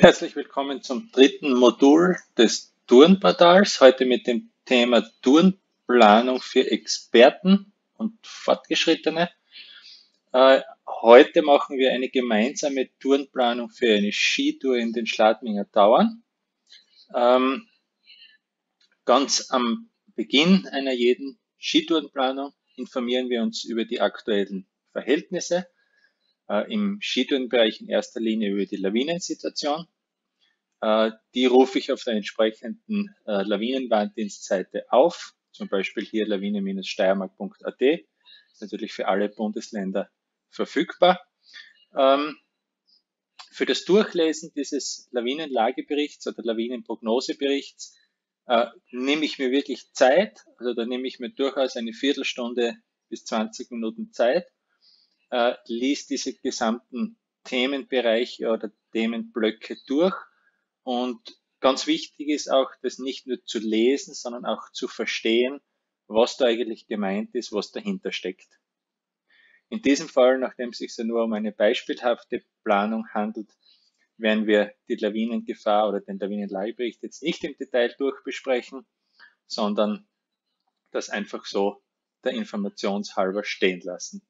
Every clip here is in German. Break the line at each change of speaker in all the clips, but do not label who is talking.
Herzlich willkommen zum dritten Modul des Tourenportals. Heute mit dem Thema Tourenplanung für Experten und Fortgeschrittene. Äh, heute machen wir eine gemeinsame Tourenplanung für eine Skitour in den Schladminger Tauern. Ähm, ganz am Beginn einer jeden Skitourenplanung informieren wir uns über die aktuellen Verhältnisse äh, im Skitourenbereich in erster Linie über die Lawinensituation. Äh, die rufe ich auf der entsprechenden äh, Lawinenwarndienstseite auf, zum Beispiel hier lawine-steiermark.at, natürlich für alle Bundesländer verfügbar. Ähm, für das Durchlesen dieses Lawinenlageberichts oder Lawinenprognoseberichts äh, nehme ich mir wirklich Zeit, also da nehme ich mir durchaus eine Viertelstunde bis 20 Minuten Zeit, äh, liest diese gesamten Themenbereiche oder Themenblöcke durch. Und ganz wichtig ist auch, das nicht nur zu lesen, sondern auch zu verstehen, was da eigentlich gemeint ist, was dahinter steckt. In diesem Fall, nachdem es sich ja nur um eine beispielhafte Planung handelt, werden wir die Lawinengefahr oder den Lawinenlagebericht jetzt nicht im Detail durchbesprechen, sondern das einfach so der Informationshalber stehen lassen.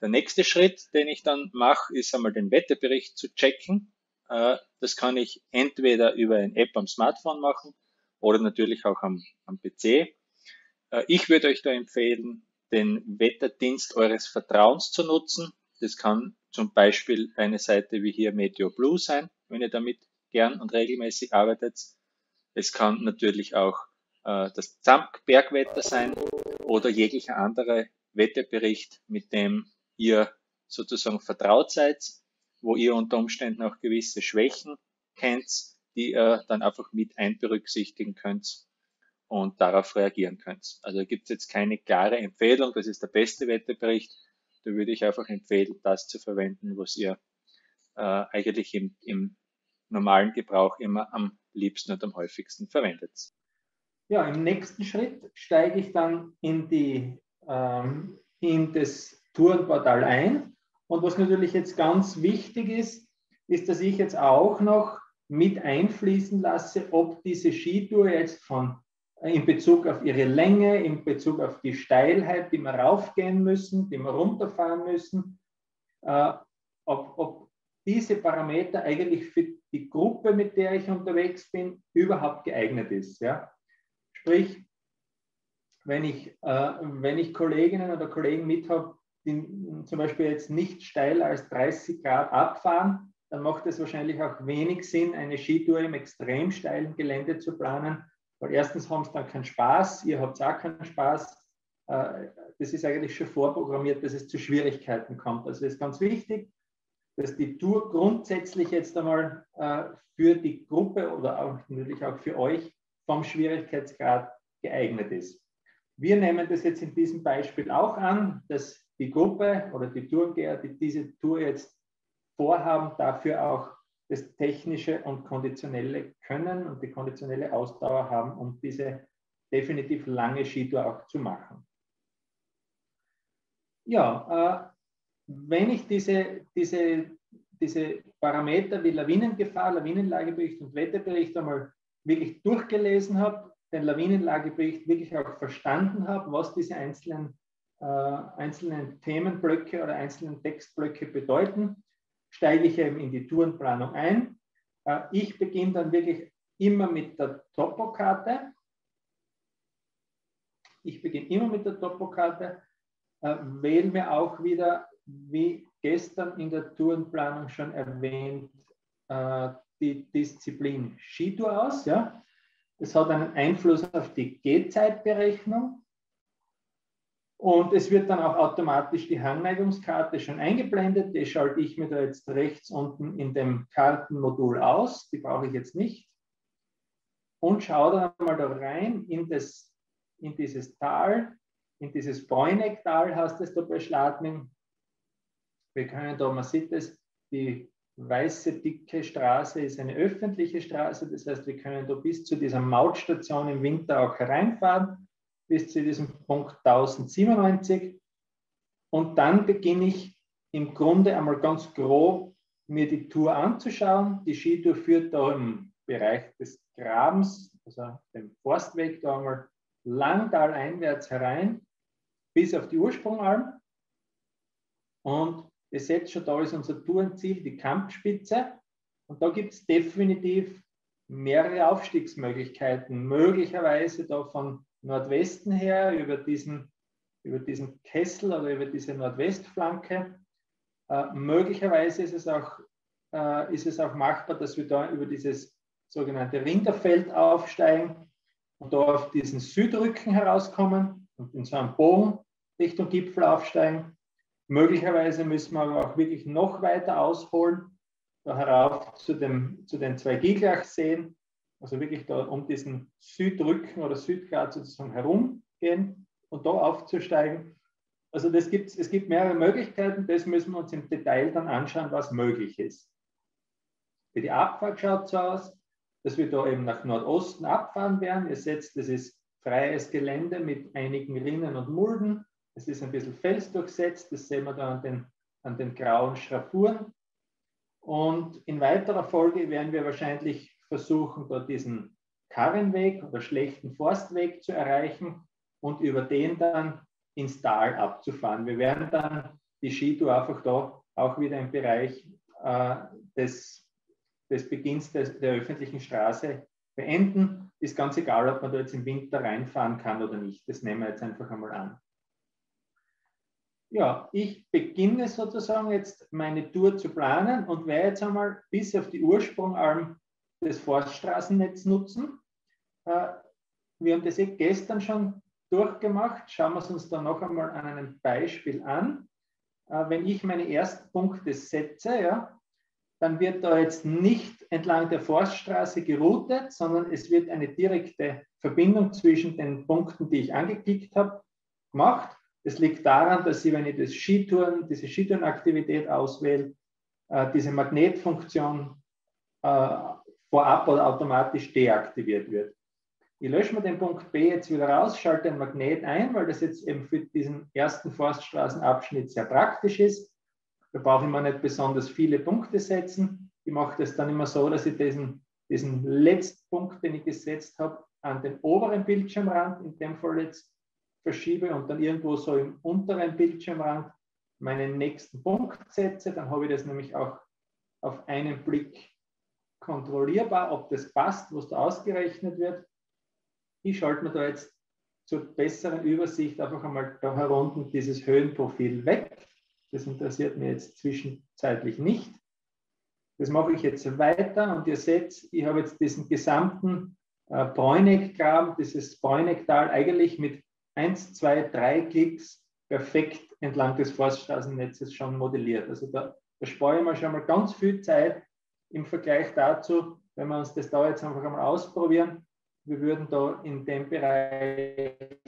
Der nächste Schritt, den ich dann mache, ist einmal den Wetterbericht zu checken. Äh, das kann ich entweder über eine App am Smartphone machen oder natürlich auch am, am PC. Äh, ich würde euch da empfehlen, den Wetterdienst eures Vertrauens zu nutzen. Das kann zum Beispiel eine Seite wie hier Meteo Blue sein, wenn ihr damit gern und regelmäßig arbeitet. Es kann natürlich auch äh, das Zamp-Bergwetter sein oder jeglicher andere Wetterbericht, mit dem ihr sozusagen vertraut seid, wo ihr unter Umständen auch gewisse Schwächen kennt, die ihr dann einfach mit einberücksichtigen könnt und darauf reagieren könnt. Also gibt es jetzt keine klare Empfehlung, das ist der beste Wetterbericht. Da würde ich einfach empfehlen, das zu verwenden, was ihr äh, eigentlich im, im normalen Gebrauch immer am liebsten und am häufigsten verwendet.
Ja, im nächsten Schritt steige ich dann in, die, ähm, in das Tourenportal ein. Und was natürlich jetzt ganz wichtig ist, ist, dass ich jetzt auch noch mit einfließen lasse, ob diese Skitour jetzt von äh, in Bezug auf ihre Länge, in Bezug auf die Steilheit, die wir raufgehen müssen, die wir runterfahren müssen, äh, ob, ob diese Parameter eigentlich für die Gruppe, mit der ich unterwegs bin, überhaupt geeignet ist. Ja? Sprich, wenn ich, äh, wenn ich Kolleginnen oder Kollegen mit habe, die zum Beispiel jetzt nicht steiler als 30 Grad abfahren, dann macht es wahrscheinlich auch wenig Sinn, eine Skitour im extrem steilen Gelände zu planen, weil erstens haben sie dann keinen Spaß, ihr habt auch keinen Spaß. Äh, das ist eigentlich schon vorprogrammiert, dass es zu Schwierigkeiten kommt. Also ist ganz wichtig, dass die Tour grundsätzlich jetzt einmal äh, für die Gruppe oder auch natürlich auch für euch vom Schwierigkeitsgrad geeignet ist. Wir nehmen das jetzt in diesem Beispiel auch an, dass die Gruppe oder die Tourgeher, die diese Tour jetzt vorhaben, dafür auch das technische und konditionelle Können und die konditionelle Ausdauer haben, um diese definitiv lange Skitour auch zu machen. Ja, äh, wenn ich diese, diese, diese Parameter wie Lawinengefahr, Lawinenlagebericht und Wetterbericht einmal wirklich durchgelesen habe, den Lawinenlagebericht wirklich auch verstanden habe, was diese einzelnen äh, einzelnen Themenblöcke oder einzelnen Textblöcke bedeuten, steige ich eben in die Tourenplanung ein. Äh, ich beginne dann wirklich immer mit der Topokarte. Ich beginne immer mit der Topokarte, äh, wähle mir auch wieder, wie gestern in der Tourenplanung schon erwähnt, die Disziplin Skitour aus. Ja? Das hat einen Einfluss auf die Gehzeitberechnung. Und es wird dann auch automatisch die Hangneigungskarte schon eingeblendet. Die schalte ich mir da jetzt rechts unten in dem Kartenmodul aus. Die brauche ich jetzt nicht. Und schaue dann mal da rein in, das, in dieses Tal, in dieses Bräunecktal heißt es da bei Schladming. Wir können da, man sieht es, die weiße, dicke Straße ist eine öffentliche Straße. Das heißt, wir können da bis zu dieser Mautstation im Winter auch hereinfahren bis zu diesem Punkt 1097. Und dann beginne ich im Grunde einmal ganz grob mir die Tour anzuschauen. Die Skitour führt da im Bereich des Grabens, also dem Forstweg, da einmal Langtal einwärts herein, bis auf die Ursprungalm. Und ihr seht schon, da ist unser Tourenziel, die Kampfspitze. Und da gibt es definitiv mehrere Aufstiegsmöglichkeiten. Möglicherweise da von Nordwesten her über diesen, über diesen Kessel oder über diese Nordwestflanke. Äh, möglicherweise ist es, auch, äh, ist es auch machbar, dass wir da über dieses sogenannte Rinderfeld aufsteigen und da auf diesen Südrücken herauskommen und in so einem Bogen Richtung Gipfel aufsteigen. Möglicherweise müssen wir aber auch wirklich noch weiter ausholen, da herauf zu, dem, zu den zwei Giglachseen, also wirklich da um diesen Südrücken oder Südgrat sozusagen herumgehen und da aufzusteigen. Also das gibt's, es gibt mehrere Möglichkeiten, das müssen wir uns im Detail dann anschauen, was möglich ist. Für die Abfahrt schaut so aus, dass wir da eben nach Nordosten abfahren werden. Ihr seht, das ist freies Gelände mit einigen Rinnen und Mulden. Es ist ein bisschen felsdurchsetzt, das sehen wir da an den, an den grauen Schraffuren. Und in weiterer Folge werden wir wahrscheinlich versuchen, da diesen Karrenweg oder schlechten Forstweg zu erreichen und über den dann ins Tal abzufahren. Wir werden dann die Skitour einfach da auch wieder im Bereich äh, des, des Beginns des, der öffentlichen Straße beenden. Ist ganz egal, ob man da jetzt im Winter reinfahren kann oder nicht. Das nehmen wir jetzt einfach einmal an. Ja, ich beginne sozusagen jetzt meine Tour zu planen und werde jetzt einmal bis auf die Ursprungalm des Forststraßennetzes nutzen. Äh, wir haben das eh gestern schon durchgemacht. Schauen wir es uns dann noch einmal an einem Beispiel an. Äh, wenn ich meine ersten Punkte setze, ja, dann wird da jetzt nicht entlang der Forststraße geroutet, sondern es wird eine direkte Verbindung zwischen den Punkten, die ich angeklickt habe, gemacht. Das liegt daran, dass Sie, wenn ich das Skitouren, diese Skitourenaktivität auswähle, äh, diese Magnetfunktion äh, vorab oder automatisch deaktiviert wird. Ich lösche mir den Punkt B jetzt wieder raus, schalte den Magnet ein, weil das jetzt eben für diesen ersten Forststraßenabschnitt sehr praktisch ist. Da brauche ich mir nicht besonders viele Punkte setzen. Ich mache das dann immer so, dass ich diesen, diesen letzten Punkt, den ich gesetzt habe, an den oberen Bildschirmrand, in dem Fall jetzt verschiebe und dann irgendwo so im unteren Bildschirmrand meinen nächsten Punkt setze, dann habe ich das nämlich auch auf einen Blick kontrollierbar, ob das passt, was da ausgerechnet wird. Ich schalte mir da jetzt zur besseren Übersicht einfach einmal da herunten dieses Höhenprofil weg. Das interessiert mir jetzt zwischenzeitlich nicht. Das mache ich jetzt weiter und ihr seht, ich habe jetzt diesen gesamten äh, Bräuneggraben, dieses Bräunegtal eigentlich mit 1, 2, 3 Klicks perfekt entlang des Forststraßennetzes schon modelliert. Also da, da sparen wir schon mal ganz viel Zeit im Vergleich dazu, wenn wir uns das da jetzt einfach einmal ausprobieren. Wir würden da in dem Bereich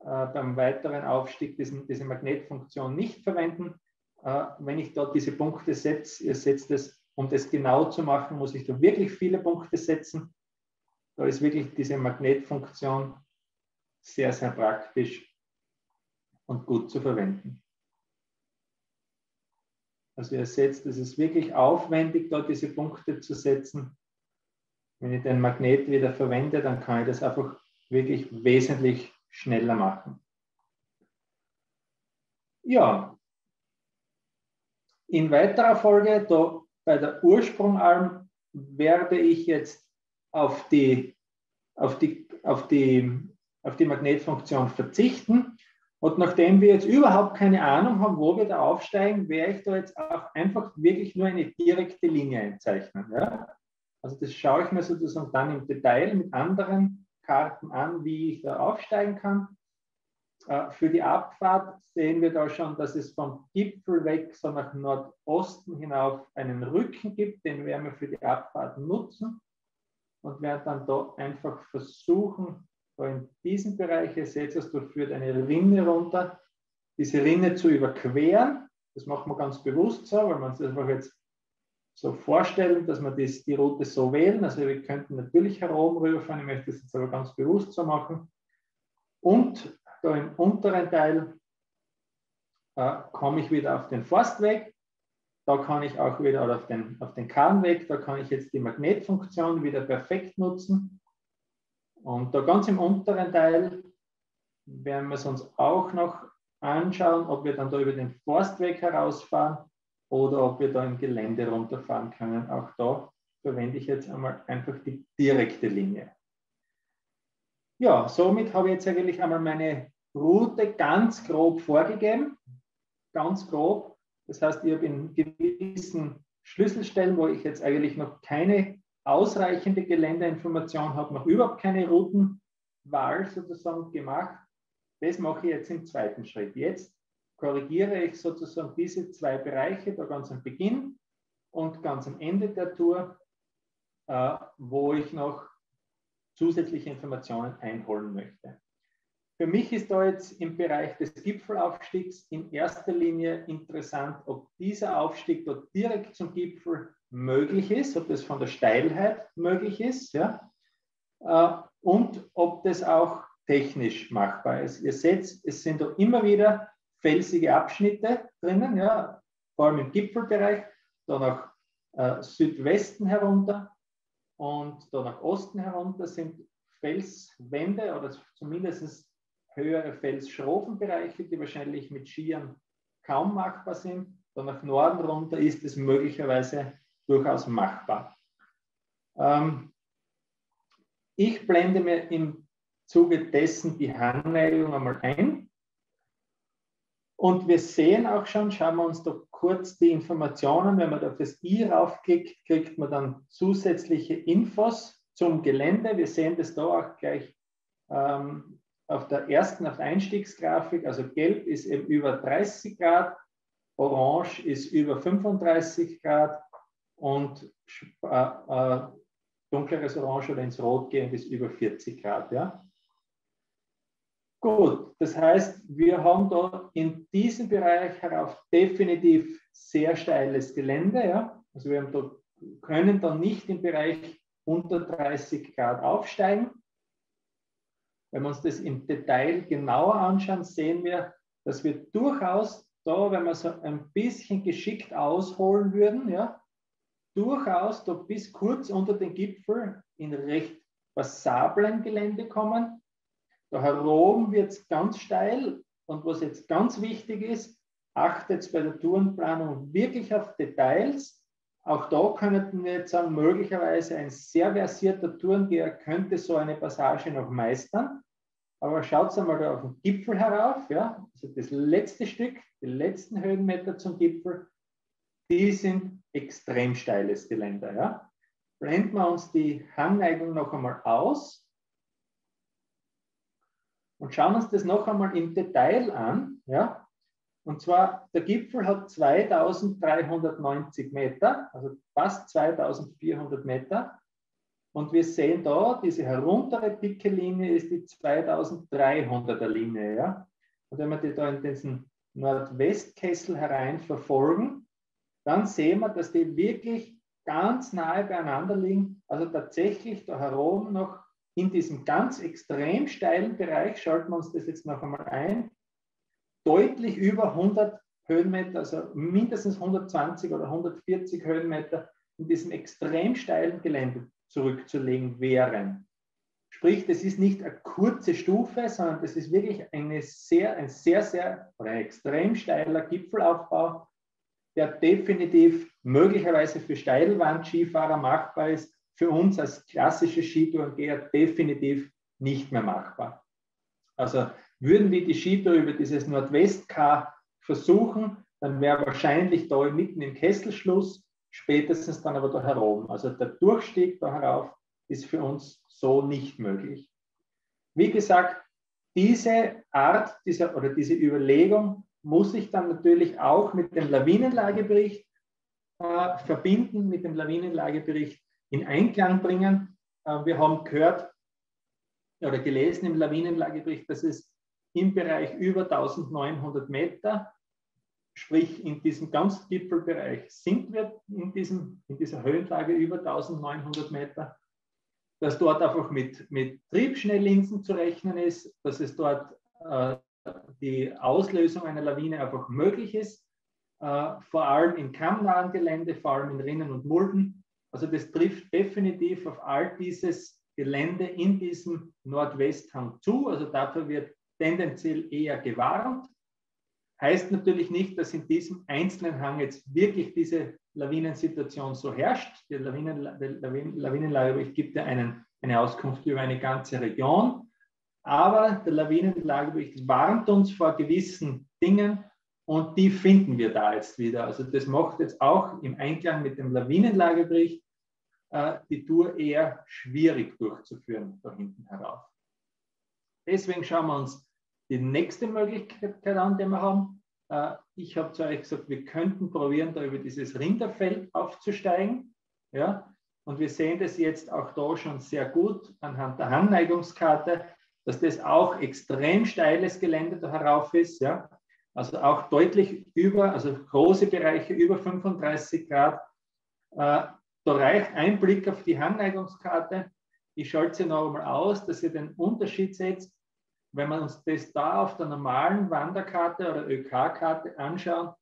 äh, beim weiteren Aufstieg diesen, diese Magnetfunktion nicht verwenden. Äh, wenn ich dort diese Punkte setze, ihr setzt es, um das genau zu machen, muss ich da wirklich viele Punkte setzen. Da ist wirklich diese Magnetfunktion sehr, sehr praktisch und gut zu verwenden. Also ihr seht, es ist wirklich aufwendig, dort diese Punkte zu setzen. Wenn ich den Magnet wieder verwende, dann kann ich das einfach wirklich wesentlich schneller machen. Ja, in weiterer Folge, da bei der Ursprungalm, werde ich jetzt auf die, auf die, auf die auf die Magnetfunktion verzichten. Und nachdem wir jetzt überhaupt keine Ahnung haben, wo wir da aufsteigen, werde ich da jetzt auch einfach wirklich nur eine direkte Linie einzeichnen. Ja? Also das schaue ich mir sozusagen dann im Detail mit anderen Karten an, wie ich da aufsteigen kann. Äh, für die Abfahrt sehen wir da schon, dass es vom Gipfel weg so nach Nordosten hinauf einen Rücken gibt, den werden wir für die Abfahrt nutzen und werden dann da einfach versuchen, in diesem Bereich, ihr seht es, da führt eine Rinne runter, diese Rinne zu überqueren. Das macht man ganz bewusst so, weil man es einfach jetzt so vorstellen, dass wir das, die Route so wählen. Also wir könnten natürlich herum rüberfahren, ich möchte das jetzt aber ganz bewusst so machen. Und da im unteren Teil äh, komme ich wieder auf den Forstweg. da kann ich auch wieder oder auf den, auf den Kahnweg, da kann ich jetzt die Magnetfunktion wieder perfekt nutzen. Und da ganz im unteren Teil werden wir es uns auch noch anschauen, ob wir dann da über den Forstweg herausfahren oder ob wir da im Gelände runterfahren können. Auch da verwende ich jetzt einmal einfach die direkte Linie. Ja, somit habe ich jetzt eigentlich einmal meine Route ganz grob vorgegeben. Ganz grob. Das heißt, ich habe in gewissen Schlüsselstellen, wo ich jetzt eigentlich noch keine ausreichende Geländeinformation habe, noch überhaupt keine Routenwahl sozusagen gemacht. Das mache ich jetzt im zweiten Schritt. Jetzt korrigiere ich sozusagen diese zwei Bereiche, da ganz am Beginn und ganz am Ende der Tour, äh, wo ich noch zusätzliche Informationen einholen möchte. Für mich ist da jetzt im Bereich des Gipfelaufstiegs in erster Linie interessant, ob dieser Aufstieg dort direkt zum Gipfel möglich ist, ob das von der Steilheit möglich ist, ja, äh, und ob das auch technisch machbar ist. Ihr seht, es sind doch immer wieder felsige Abschnitte drinnen, ja, vor allem im Gipfelbereich, da nach äh, Südwesten herunter und da nach Osten herunter sind Felswände oder zumindest höhere Felsschrofenbereiche, die wahrscheinlich mit Skiern kaum machbar sind. Da nach Norden runter ist es möglicherweise durchaus machbar. Ähm, ich blende mir im Zuge dessen die Hangneigung einmal ein. Und wir sehen auch schon, schauen wir uns doch kurz die Informationen, wenn man auf das i raufklickt, kriegt man dann zusätzliche Infos zum Gelände. Wir sehen das da auch gleich ähm, auf der ersten, auf der Einstiegsgrafik. Also gelb ist eben über 30 Grad, orange ist über 35 Grad und äh, äh, dunkleres Orange oder ins Rot gehend ist über 40 Grad. Ja? Gut, das heißt, wir haben da in diesem Bereich herauf definitiv sehr steiles Gelände. Ja? Also wir da, können dann nicht im Bereich unter 30 Grad aufsteigen. Wenn wir uns das im Detail genauer anschauen, sehen wir, dass wir durchaus da, wenn wir so ein bisschen geschickt ausholen würden, ja, durchaus da bis kurz unter den Gipfel in recht passablen Gelände kommen, da heroben wird es ganz steil und was jetzt ganz wichtig ist, achtet bei der Tourenplanung wirklich auf Details. Auch da könnten wir jetzt sagen, möglicherweise ein sehr versierter Tourengeher könnte so eine Passage noch meistern. Aber schaut einmal da auf den Gipfel herauf, ja, also das letzte Stück, die letzten Höhenmeter zum Gipfel, die sind extrem steiles Gelände. Ja. Blenden wir uns die Hangneigung noch einmal aus und schauen uns das noch einmal im Detail an. Ja? Und zwar, der Gipfel hat 2390 Meter, also fast 2400 Meter. Und wir sehen da, diese heruntere dicke Linie ist die 2300er Linie. Ja? Und wenn wir die da in diesen Nordwestkessel herein verfolgen, dann sehen wir, dass die wirklich ganz nahe beieinander liegen. Also tatsächlich da herum noch in diesem ganz extrem steilen Bereich, schalten wir uns das jetzt noch einmal ein, deutlich über 100 Höhenmeter, also mindestens 120 oder 140 Höhenmeter in diesem extrem steilen Gelände zurückzulegen wären. Sprich, das ist nicht eine kurze Stufe, sondern das ist wirklich eine sehr, ein sehr, sehr oder ein extrem steiler Gipfelaufbau, der definitiv möglicherweise für Steilwand-Skifahrer machbar ist, für uns als klassische Skitourengeher definitiv nicht mehr machbar. Also würden wir die Skitour über dieses Nordwest-K versuchen, dann wäre wahrscheinlich da mitten im Kesselschluss, spätestens dann aber da heroben. Also der Durchstieg da herauf ist für uns so nicht möglich. Wie gesagt, diese Art dieser, oder diese Überlegung muss ich dann natürlich auch mit dem Lawinenlagebericht äh, verbinden, mit dem Lawinenlagebericht in Einklang bringen. Äh, wir haben gehört oder gelesen im Lawinenlagebericht, dass es im Bereich über 1900 Meter, sprich in diesem ganzen Gipfelbereich, sind wir in, diesem, in dieser Höhenlage über 1900 Meter, dass dort einfach mit, mit Triebschnelllinsen zu rechnen ist, dass es dort äh, die Auslösung einer Lawine einfach möglich ist. äh, vor allem in kammnahen Gelände, vor allem in Rinnen und Mulden. Also das trifft definitiv auf all dieses Gelände in diesem Nordwesthang zu. Also dafür wird tendenziell eher gewarnt. Heißt natürlich nicht, dass in diesem einzelnen Hang jetzt wirklich diese Lawinensituation so herrscht. Der, Lawinen, der Lawinenlagebericht gibt ja einen, eine Auskunft über eine ganze Region. Aber der Lawinenlagebericht warnt uns vor gewissen Dingen und die finden wir da jetzt wieder. Also das macht jetzt auch im Einklang mit dem Lawinenlagebericht äh, die Tour eher schwierig durchzuführen da hinten herauf. Deswegen schauen wir uns die nächste Möglichkeit an, die wir haben. Äh, ich habe zu euch gesagt, wir könnten probieren, da über dieses Rinderfeld aufzusteigen. Ja? Und wir sehen das jetzt auch da schon sehr gut anhand der Handneigungskarte, dass das auch extrem steiles Gelände da herauf ist. Ja? Also auch deutlich über, also große Bereiche über 35 Grad. Äh, da reicht ein Blick auf die Handneigungskarte. Ich schalte sie noch einmal aus, dass ihr den Unterschied seht wenn wir uns das da auf der normalen Wanderkarte oder ÖK-Karte anschauen,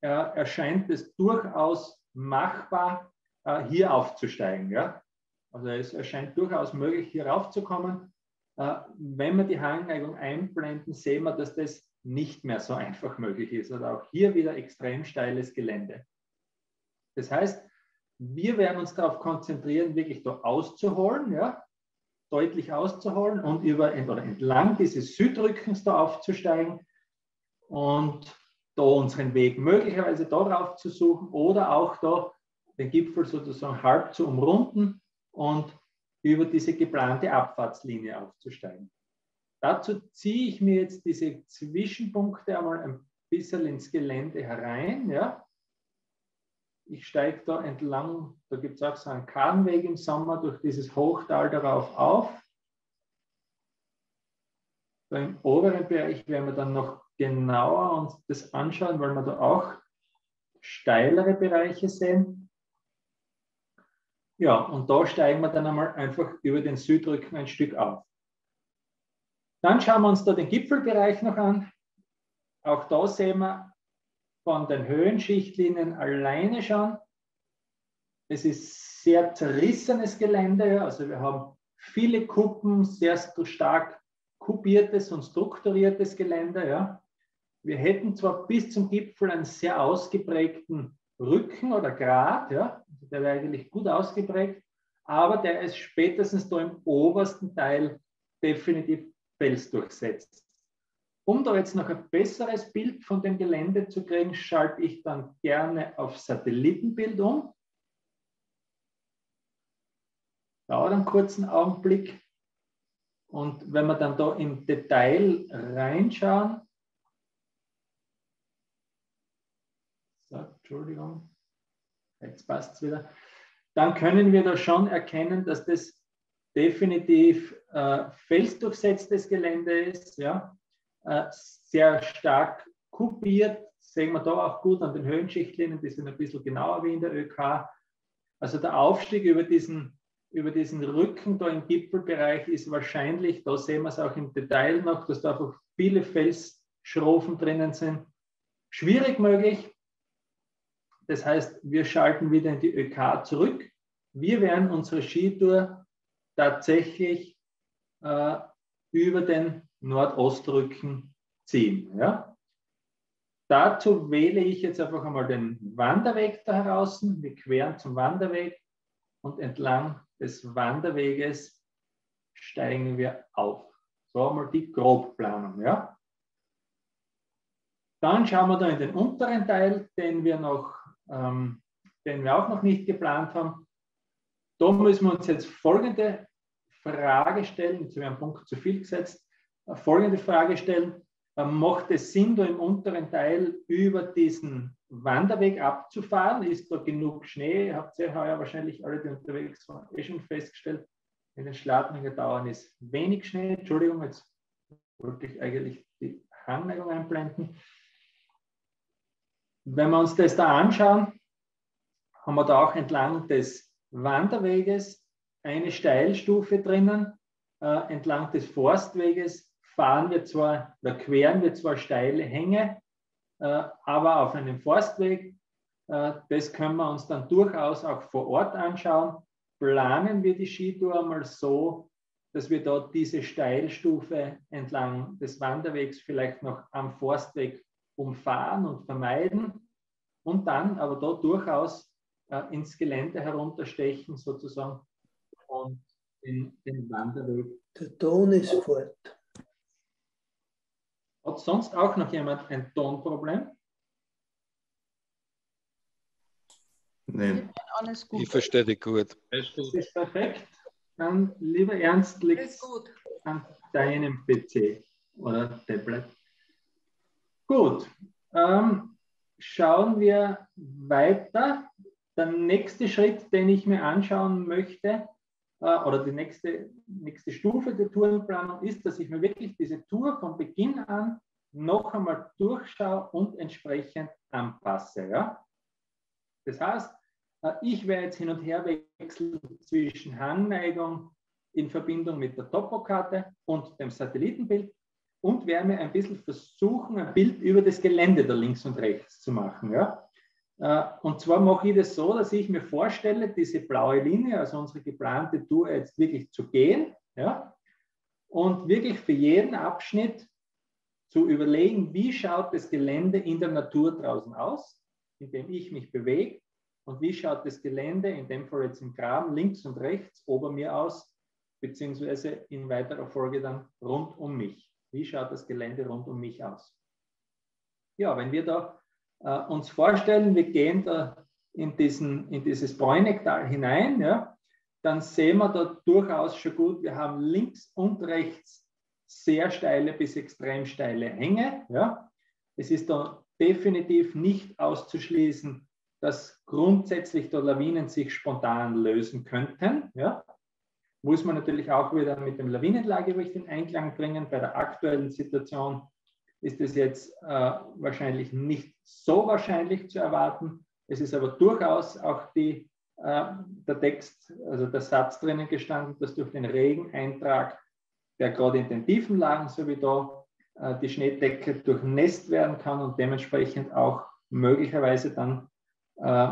äh, erscheint es durchaus machbar, äh, hier aufzusteigen. Ja? Also es erscheint durchaus möglich, hier raufzukommen. Äh, wenn wir die Hangneigung einblenden, sehen wir, dass das nicht mehr so einfach möglich ist. Also auch hier wieder extrem steiles Gelände. Das heißt, wir werden uns darauf konzentrieren, wirklich da auszuholen. Ja? deutlich auszuholen und über oder entlang dieses Südrückens da aufzusteigen und da unseren Weg möglicherweise darauf zu suchen oder auch da den Gipfel sozusagen halb zu umrunden und über diese geplante Abfahrtslinie aufzusteigen. Dazu ziehe ich mir jetzt diese Zwischenpunkte einmal ein bisschen ins Gelände herein. Ja. Ich steige da entlang, da gibt es auch so einen Kahnweg im Sommer durch dieses Hochtal darauf auf. Im oberen Bereich werden wir dann noch genauer uns das anschauen, weil wir da auch steilere Bereiche sehen. Ja, und da steigen wir dann einmal einfach über den Südrücken ein Stück auf. Dann schauen wir uns da den Gipfelbereich noch an. Auch da sehen wir von den Höhenschichtlinien alleine schon. Es ist sehr zerrissenes Gelände, also wir haben viele Kuppen, sehr stark kubiertes und strukturiertes Gelände. Ja. Wir hätten zwar bis zum Gipfel einen sehr ausgeprägten Rücken oder Grat, ja, also der wäre eigentlich gut ausgeprägt, aber der ist spätestens da im obersten Teil definitiv felsdurchsetzt. Um da jetzt noch ein besseres Bild von dem Gelände zu kriegen, schalte ich dann gerne auf Satellitenbild um. Dauert einen kurzen Augenblick. Und wenn wir dann da im Detail reinschauen, so, Entschuldigung, jetzt passt es wieder, dann können wir da schon erkennen, dass das definitiv äh, felsdurchsetztes Gelände ist. Ja? Äh, sehr stark kupiert. Sehen wir da auch gut an den Höhenschichtlinien, die sind ein bisschen genauer wie in der ÖK. Also der Aufstieg über diesen, über diesen Rücken da im Gipfelbereich ist wahrscheinlich, da sehen wir es auch im Detail noch, dass da einfach viele Felsschrofen drinnen sind. Schwierig möglich. Das heißt, wir schalten wieder in die ÖK zurück. Wir werden unsere Skitour tatsächlich äh, über den Nordostrücken ziehen. Ja? Dazu wähle ich jetzt einfach einmal den Wanderweg da heraus. Wir queren zum Wanderweg und entlang des Wanderweges steigen wir auf. So einmal die Grobplanung. Ja? Dann schauen wir da in den unteren Teil, den wir, noch, ähm, den wir auch noch nicht geplant haben. Da müssen wir uns jetzt folgende Frage stellen. Jetzt haben wir einen Punkt zu viel gesetzt folgende Frage stellen. Macht es Sinn, da im unteren Teil über diesen Wanderweg abzufahren? Ist da genug Schnee? Habt ihr heuer wahrscheinlich alle, die unterwegs waren, eh schon festgestellt. In den Schladminger Dauern ist wenig Schnee. Entschuldigung, jetzt wollte ich eigentlich die Hangneigung einblenden. Wenn wir uns das da anschauen, haben wir da auch entlang des Wanderweges eine Steilstufe drinnen. Äh, entlang des Forstweges fahren wir zwar oder queren wir zwar steile Hänge, äh, aber auf einem Forstweg. Äh, das können wir uns dann durchaus auch vor Ort anschauen. Planen wir die Skitour mal so, dass wir dort diese Steilstufe entlang des Wanderwegs vielleicht noch am Forstweg umfahren und vermeiden und dann aber dort durchaus äh, ins Gelände herunterstechen sozusagen und den, den Wanderweg.
Der Ton ist fort.
Hat sonst auch noch jemand ein Tonproblem?
Nein.
Alles gut.
Ich verstehe dich gut.
Das ist perfekt. Dann, lieber Ernst, liegt an deinem PC oder Tablet. Gut, ähm, schauen wir weiter. Der nächste Schritt, den ich mir anschauen möchte, äh, oder die nächste, nächste Stufe der Tourenplanung ist, dass ich mir wirklich diese Tour von Beginn an noch einmal durchschaue und entsprechend anpasse. Ja? Das heißt, äh, ich werde jetzt hin und her wechseln zwischen Hangneigung in Verbindung mit der Topokarte und dem Satellitenbild und werde mir ein bisschen versuchen, ein Bild über das Gelände da links und rechts zu machen. Ja? Äh, und zwar mache ich das so, dass ich mir vorstelle, diese blaue Linie, also unsere geplante Tour jetzt wirklich zu gehen, ja, und wirklich für jeden Abschnitt zu überlegen, wie schaut das Gelände in der Natur draußen aus, in dem ich mich bewege, und wie schaut das Gelände, in dem Fall jetzt im Graben, links und rechts ober mir aus, beziehungsweise in weiterer Folge dann rund um mich. Wie schaut das Gelände rund um mich aus? Ja, wenn wir da äh, uns vorstellen, wir gehen da in, diesen, in dieses Bräunigtal hinein, ja, dann sehen wir da durchaus schon gut, wir haben links und rechts sehr steile bis extrem steile Hänge. Ja. Es ist da definitiv nicht auszuschließen, dass grundsätzlich da Lawinen sich spontan lösen könnten. Ja. Muss man natürlich auch wieder mit dem Lawinenlagewicht in Einklang bringen. Bei der aktuellen Situation ist es jetzt äh, wahrscheinlich nicht so wahrscheinlich zu erwarten. Es ist aber durchaus auch die, äh, der Text, also der Satz drinnen gestanden, dass durch den Regeneintrag, der gerade in den tiefen Lagen, so wie da, äh, die Schneedecke durchnässt werden kann und dementsprechend auch möglicherweise dann äh,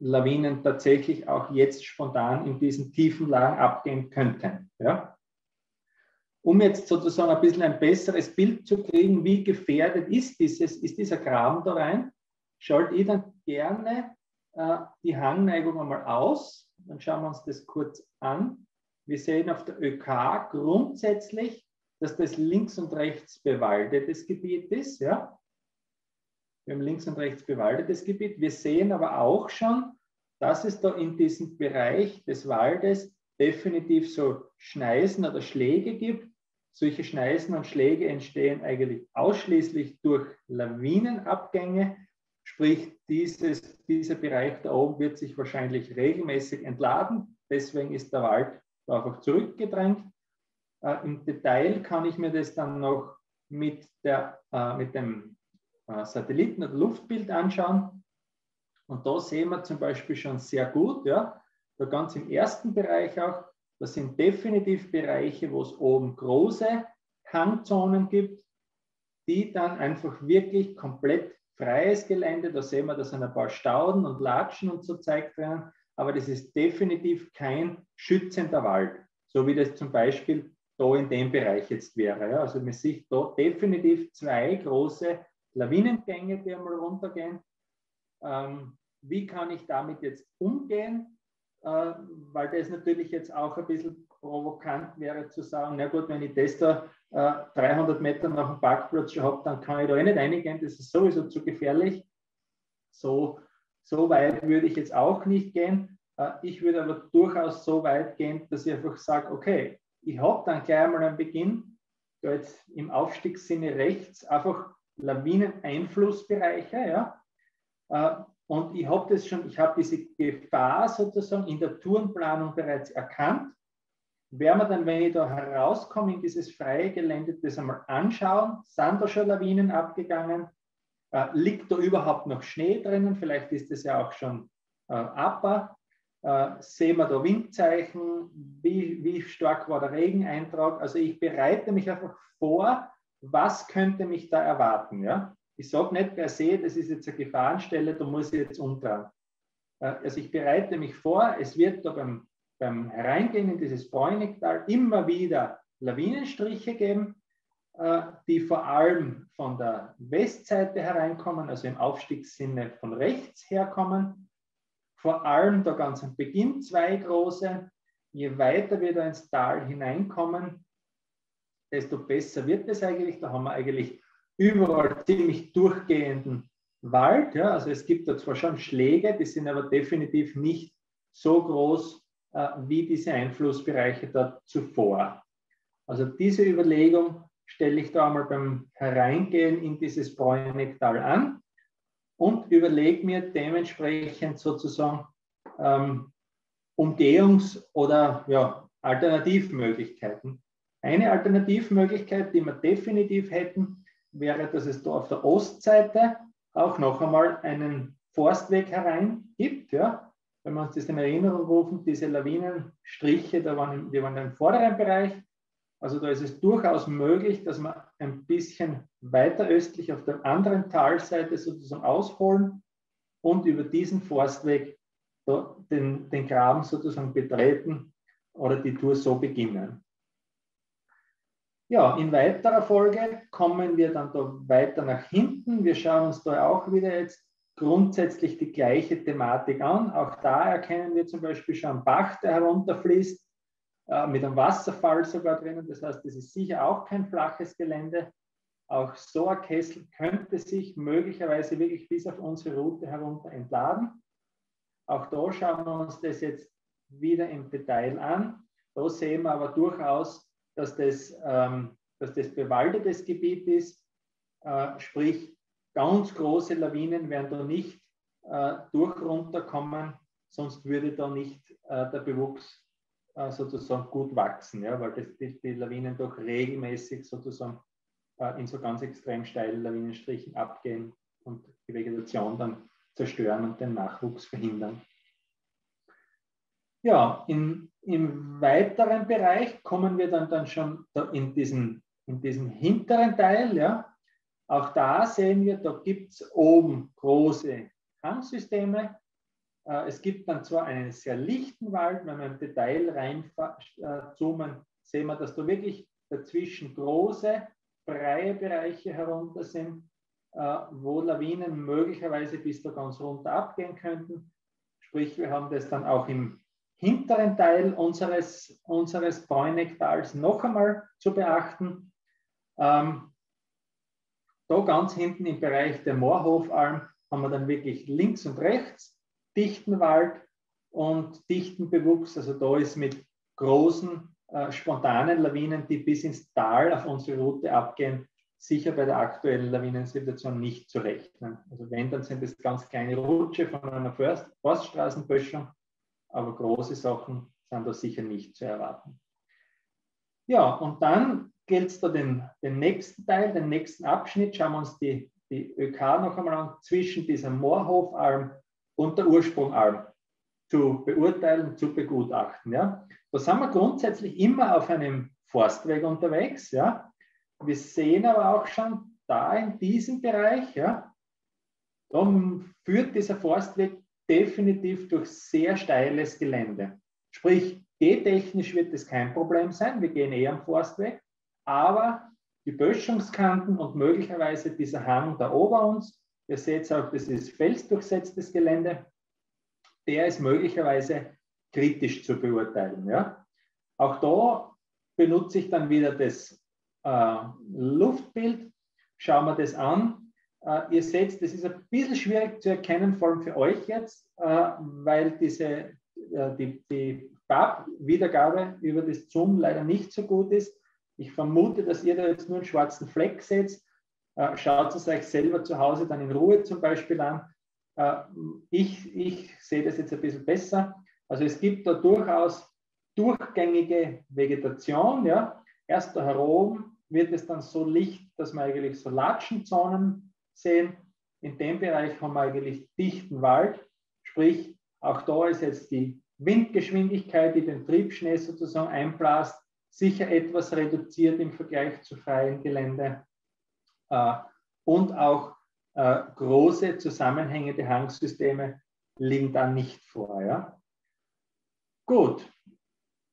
Lawinen tatsächlich auch jetzt spontan in diesen tiefen Lagen abgehen könnten. Ja? um jetzt sozusagen ein bisschen ein besseres Bild zu kriegen, wie gefährdet ist, dieses, ist dieser Graben da rein, schalte ich dann gerne äh, die Hangneigung einmal aus. Dann schauen wir uns das kurz an. Wir sehen auf der ÖK grundsätzlich, dass das links und rechts bewaldetes Gebiet ist. Ja? Wir haben links und rechts bewaldetes Gebiet. Wir sehen aber auch schon, dass es da in diesem Bereich des Waldes definitiv so Schneisen oder Schläge gibt. Solche Schneisen und Schläge entstehen eigentlich ausschließlich durch Lawinenabgänge. Sprich, dieses, dieser Bereich da oben wird sich wahrscheinlich regelmäßig entladen. Deswegen ist der Wald einfach zurückgedrängt. Äh, Im Detail kann ich mir das dann noch mit, der, äh, mit dem Satelliten- oder Luftbild anschauen. Und da sehen wir zum Beispiel schon sehr gut, ja, da ganz im ersten Bereich auch, das sind definitiv Bereiche, wo es oben große Hangzonen gibt, die dann einfach wirklich komplett freies Gelände, da sehen wir, da sind ein paar Stauden und Latschen und so zeigt werden, aber das ist definitiv kein schützender Wald, so wie das zum Beispiel da in dem Bereich jetzt wäre. Ja. Also man sieht da definitiv zwei große Lawinengänge, die einmal runtergehen. Ähm, wie kann ich damit jetzt umgehen? äh, weil das natürlich jetzt auch ein bisschen provokant wäre zu sagen, na gut, wenn ich das da äh, 300 Meter nach dem Parkplatz schon habe, dann kann ich da eh nicht reingehen, das ist sowieso zu gefährlich. So, so weit würde ich jetzt auch nicht gehen. Äh, ich würde aber durchaus so weit gehen, dass ich einfach sage, okay, ich habe dann gleich einmal am Beginn, da jetzt im Aufstiegssinne rechts, einfach Lawineneinflussbereiche, ja, äh, und ich habe das schon, ich habe diese Gefahr sozusagen in der Tourenplanung bereits erkannt. Werden wir dann, wenn ich da herauskomme in dieses freie Gelände, das einmal anschauen, sind da schon Lawinen abgegangen? Äh, liegt da überhaupt noch Schnee drinnen? Vielleicht ist das ja auch schon äh. Äh, sehen wir da Windzeichen? Wie, wie stark war der Regeneintrag? Also ich bereite mich einfach vor, was könnte mich da erwarten? Ja? ich sage nicht per se, das ist jetzt eine Gefahrenstelle, da muss ich jetzt umdrehen. Äh, also ich bereite mich vor, es wird da beim, beim Hereingehen in dieses Bräunigtal immer wieder Lawinenstriche geben, äh, die vor allem von der Westseite hereinkommen, also im Aufstiegssinne von rechts herkommen. Vor allem da ganz am Beginn zwei große. Je weiter wir da ins Tal hineinkommen, desto besser wird es eigentlich. Da haben wir eigentlich überall ziemlich durchgehenden Wald. Ja. Also es gibt da zwar schon Schläge, die sind aber definitiv nicht so groß äh, wie diese Einflussbereiche da zuvor. Also diese Überlegung stelle ich da einmal beim Hereingehen in dieses Bräunigtal an und überlege mir dementsprechend sozusagen ähm, Umgehungs- oder ja, Alternativmöglichkeiten. Eine Alternativmöglichkeit, die wir definitiv hätten, wäre, dass es da auf der Ostseite auch noch einmal einen Forstweg herein gibt. Ja? Wenn wir uns das in Erinnerung rufen, diese Lawinenstriche, da waren, die waren im vorderen Bereich. Also da ist es durchaus möglich, dass wir ein bisschen weiter östlich auf der anderen Talseite sozusagen ausholen und über diesen Forstweg den, den Graben sozusagen betreten oder die Tour so beginnen. Ja, in weiterer Folge kommen wir dann da weiter nach hinten. Wir schauen uns da auch wieder jetzt grundsätzlich die gleiche Thematik an. Auch da erkennen wir zum Beispiel schon einen Bach, der herunterfließt, äh, mit einem Wasserfall sogar drinnen. Das heißt, das ist sicher auch kein flaches Gelände. Auch so ein Kessel könnte sich möglicherweise wirklich bis auf unsere Route herunter entladen. Auch da schauen wir uns das jetzt wieder im Detail an. Da sehen wir aber durchaus, dass das, ähm, dass das bewaldetes Gebiet ist, äh, sprich ganz große Lawinen werden da nicht äh, durch runterkommen, sonst würde da nicht äh, der Bewuchs äh, sozusagen gut wachsen, ja, weil das, die, die Lawinen doch regelmäßig sozusagen äh, in so ganz extrem steilen Lawinenstrichen abgehen und die Vegetation dann zerstören und den Nachwuchs verhindern. Ja, in, im weiteren Bereich kommen wir dann, dann schon in diesen, in diesen hinteren Teil. Ja. Auch da sehen wir, da gibt es oben große Hangsysteme. Äh, es gibt dann zwar einen sehr lichten Wald, wenn wir im Detail reinzoomen, äh, sehen wir, dass da wirklich dazwischen große, freie Bereiche herunter sind, äh, wo Lawinen möglicherweise bis da ganz runter abgehen könnten. Sprich, wir haben das dann auch im hinteren Teil unseres, unseres Bräunektals noch einmal zu beachten. Ähm, da ganz hinten im Bereich der Moorhofalm haben wir dann wirklich links und rechts dichten Wald und dichten Bewuchs. Also da ist mit großen äh, spontanen Lawinen, die bis ins Tal auf unsere Route abgehen, sicher bei der aktuellen Lawinensituation nicht zu rechnen. Also wenn, dann sind das ganz kleine Rutsche von einer Forst Forststraßenböschung aber große Sachen sind da sicher nicht zu erwarten. Ja, und dann gilt es da den, den nächsten Teil, den nächsten Abschnitt. Schauen wir uns die, die ÖK noch einmal an, zwischen dieser Moorhofalm und der Ursprungalm zu beurteilen, zu begutachten. Ja. Da sind wir grundsätzlich immer auf einem Forstweg unterwegs. Ja. Wir sehen aber auch schon da in diesem Bereich, ja, da führt dieser Forstweg definitiv durch sehr steiles Gelände. Sprich, gehtechnisch wird es kein Problem sein, wir gehen eh am Forstweg, aber die Böschungskanten und möglicherweise dieser Hang da ober uns, ihr seht auch, das ist felsdurchsetztes Gelände, der ist möglicherweise kritisch zu beurteilen. Ja? Auch da benutze ich dann wieder das äh, Luftbild, schauen wir das an Uh, ihr seht, das ist ein bisschen schwierig zu erkennen, vor allem für euch jetzt, uh, weil diese, uh, die, die Farbwiedergabe über das Zoom leider nicht so gut ist. Ich vermute, dass ihr da jetzt nur einen schwarzen Fleck seht. schaut es euch selber zu Hause dann in Ruhe zum Beispiel an. ich, ich sehe das jetzt ein bisschen besser. Also es gibt da durchaus durchgängige Vegetation. Ja. Erst da herum wird es dann so licht, dass man eigentlich so Latschenzonen sehen. In dem Bereich haben wir eigentlich dichten Wald, sprich auch da ist jetzt die Windgeschwindigkeit, die den Triebschnee sozusagen einblasst, sicher etwas reduziert im Vergleich zu freiem Gelände. Äh, und auch Äh, große zusammenhängende Hangsysteme liegen da nicht vor. Ja? Gut,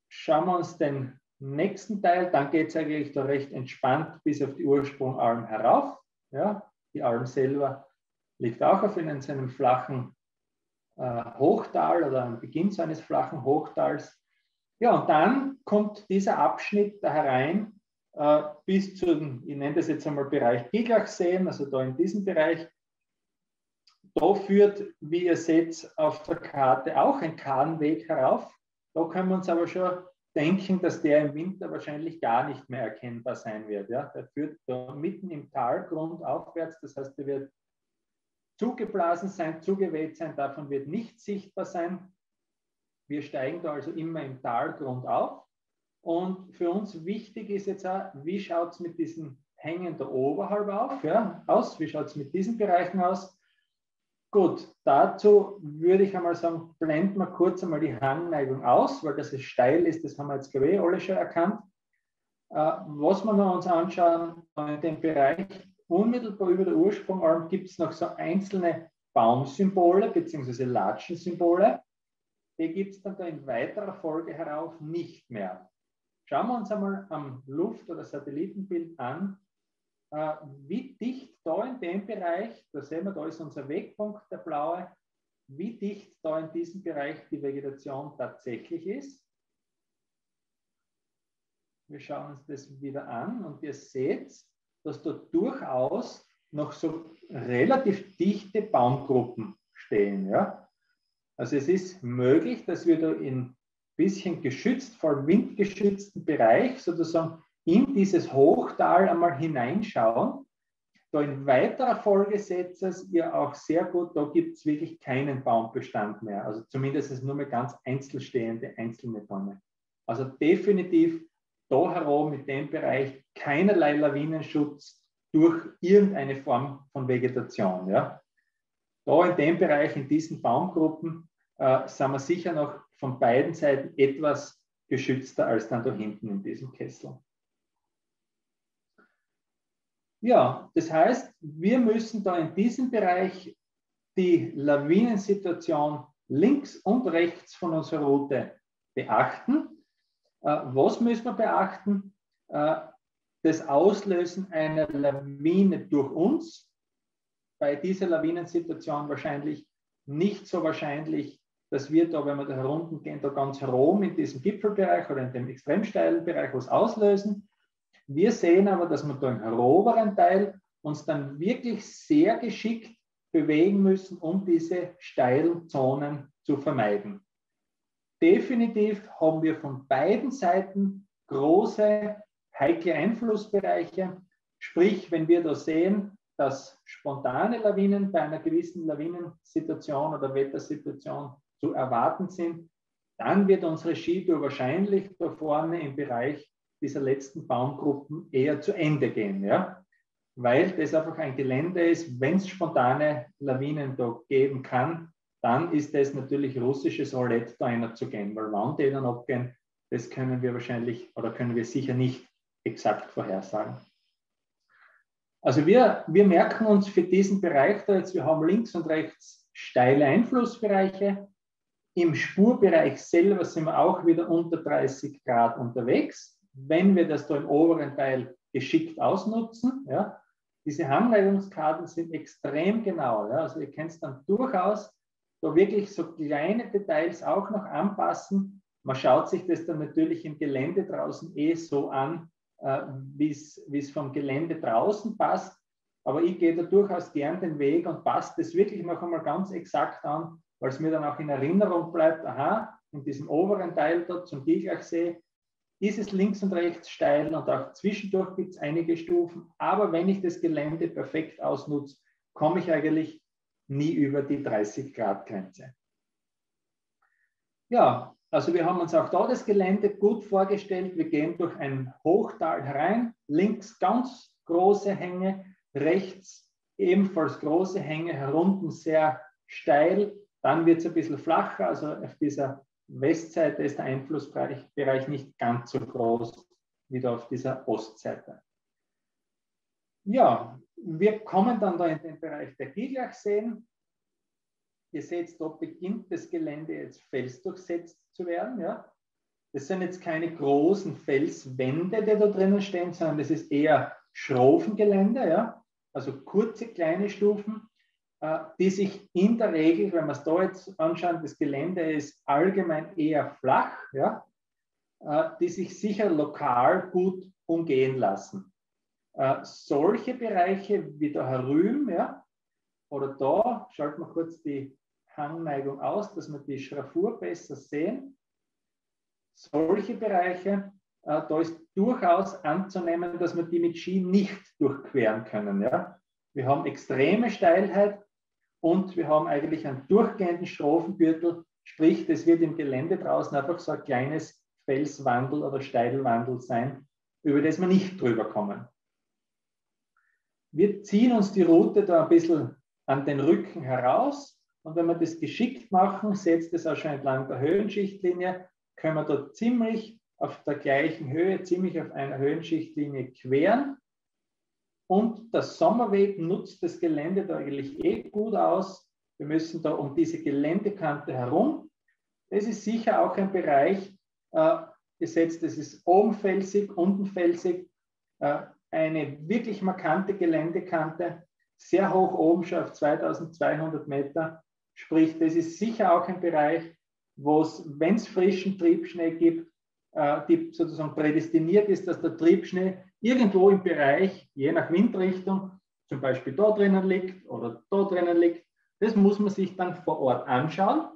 schauen wir uns den nächsten Teil. Dann geht es eigentlich da recht entspannt bis auf die Ursprungalm herauf. Ja? Die Alm selber liegt auch auf in seinem flachen äh, Hochtal oder am Beginn seines flachen Hochtals. Ja, und dann kommt dieser Abschnitt da herein äh, bis zu, ich nenne das jetzt einmal Bereich Giglachseen, also da in diesem Bereich. Da führt, wie ihr seht auf der Karte, auch ein Kahnweg herauf. Da können wir uns aber schon denken, dass der im Winter wahrscheinlich gar nicht mehr erkennbar sein wird. Ja? Der führt da mitten im Talgrund aufwärts, das heißt, der wird zugeblasen sein, zugeweht sein, davon wird nichts sichtbar sein. Wir steigen da also immer im Talgrund auf. Und für uns wichtig ist jetzt auch, wie schaut es mit diesen Hängen da oberhalb auf, ja, aus? Wie schaut es mit diesen Bereichen aus? Gut, dazu würde ich einmal sagen, blenden wir kurz einmal die Hangneigung aus, weil das steil ist, das haben wir jetzt, glaube alle schon erkannt. Äh, was wir uns anschauen, in dem Bereich unmittelbar über der Ursprungalm gibt es noch so einzelne Baumsymbole bzw. Latschensymbole. Die gibt es dann da in weiterer Folge herauf nicht mehr. Schauen wir uns einmal am Luft- oder Satellitenbild an, äh, wie dicht da in dem Bereich, da sehen wir, da ist unser Wegpunkt, der blaue, wie dicht da in diesem Bereich die Vegetation tatsächlich ist. Wir schauen uns das wieder an und ihr seht, dass da durchaus noch so relativ dichte Baumgruppen stehen. Ja? Also es ist möglich, dass wir da in bisschen geschützt, vor windgeschützten Bereich sozusagen in dieses Hochtal einmal hineinschauen. Da in weiterer Folge setzt es ihr auch sehr gut, da gibt es wirklich keinen Baumbestand mehr. Also zumindest nur mehr ganz einzelstehende einzelne Bäume. Also definitiv da herum mit dem Bereich keinerlei Lawinenschutz durch irgendeine Form von Vegetation. Ja. Da in dem Bereich, in diesen Baumgruppen, äh, sind wir sicher noch von beiden Seiten etwas geschützter als dann da hinten in diesem Kessel. Ja, das heißt, wir müssen da in diesem Bereich die Lawinensituation links und rechts von unserer Route beachten. Äh, was müssen wir beachten? Äh, das Auslösen einer Lawine durch uns. Bei dieser Lawinensituation wahrscheinlich nicht so wahrscheinlich, dass wir da, wenn wir da herunten gehen, da ganz herum in diesem Gipfelbereich oder in dem extrem steilen Bereich was auslösen. Wir sehen aber, dass wir da im oberen Teil uns dann wirklich sehr geschickt bewegen müssen, um diese steilen Zonen zu vermeiden definitiv haben wir von beiden Seiten große, heikle Einflussbereiche. Sprich, wenn wir da sehen, dass spontane Lawinen bei einer gewissen Lawinensituation oder Wettersituation zu erwarten sind, dann wird unsere Skitour wahrscheinlich da vorne im Bereich dieser letzten Baumgruppen eher zu Ende gehen. Ja? Weil das einfach ein Gelände ist, wenn es spontane Lawinen da geben kann, dann ist es natürlich russisches Roulette, da einer zu gehen, weil wann die dann abgehen, das können wir wahrscheinlich oder können wir sicher nicht exakt vorhersagen. Also wir, wir merken uns für diesen Bereich da jetzt, wir haben links und rechts steile Einflussbereiche. Im Spurbereich selber sind wir auch wieder unter 30 Grad unterwegs. Wenn wir das da im oberen Teil geschickt ausnutzen, ja, diese Hamleitungskarten sind extrem genau. Ja, also ihr könnt es dann durchaus da wirklich so kleine Details auch noch anpassen. Man schaut sich das dann natürlich im Gelände draußen eh so an, äh, wie es vom Gelände draußen passt. Aber ich gehe da durchaus gern den Weg und passe das wirklich noch einmal ganz exakt an, weil es mir dann auch in Erinnerung bleibt, aha, in diesem oberen Teil dort zum Gieglachsee ist es links und rechts steil und auch zwischendurch gibt es einige Stufen. Aber wenn ich das Gelände perfekt ausnutze, komme ich eigentlich nie über die 30 Grad Grenze. Ja, also wir haben uns auch da das Gelände gut vorgestellt. Wir gehen durch ein Hochtal herein, links ganz große Hänge, rechts ebenfalls große Hänge, herunten sehr steil, dann wird es ein bisschen flacher, also auf dieser Westseite ist der Einflussbereich nicht ganz so groß wie da auf dieser Ostseite. Ja, wir kommen dann da in den Bereich der Giglachseen. Ihr seht, da beginnt das Gelände jetzt felsdurchsetzt zu werden. Ja. Das sind jetzt keine großen Felswände, die da drinnen stehen, sondern das ist eher Schrofengelände, ja. also kurze, kleine Stufen, die sich in der Regel, wenn wir es da jetzt anschauen, das Gelände ist allgemein eher flach, ja, äh, die sich sicher lokal gut umgehen lassen. Äh, solche Bereiche wie da herüben, ja, oder da, schalten wir kurz die Hangneigung aus, dass wir die Schraffur besser sehen. Solche Bereiche, äh, da ist durchaus anzunehmen, dass wir die mit Ski nicht durchqueren können. Ja. Wir haben extreme Steilheit und wir haben eigentlich einen durchgehenden Strophenbürtel, sprich, das wird im Gelände draußen einfach so ein kleines Felswandel oder Steilwandel sein, über das wir nicht drüber kommen. Wir ziehen uns die Route da ein bisschen an den Rücken heraus und wenn wir das geschickt machen, setzt es auch schon entlang der Höhenschichtlinie, können wir dort ziemlich auf der gleichen Höhe, ziemlich auf einer Höhenschichtlinie queren. Und der Sommerweg nutzt das Gelände da eigentlich eh gut aus. Wir müssen da um diese Geländekante herum. Das ist sicher auch ein Bereich, äh, gesetzt, das ist oben felsig, unten felsig. Äh, eine wirklich markante Geländekante, sehr hoch oben schon auf 2200 Meter. Sprich, das ist sicher auch ein Bereich, wo es, wenn es frischen Triebschnee gibt, äh, die sozusagen prädestiniert ist, dass der Triebschnee irgendwo im Bereich, je nach Windrichtung, zum Beispiel da drinnen liegt oder da drinnen liegt. Das muss man sich dann vor Ort anschauen.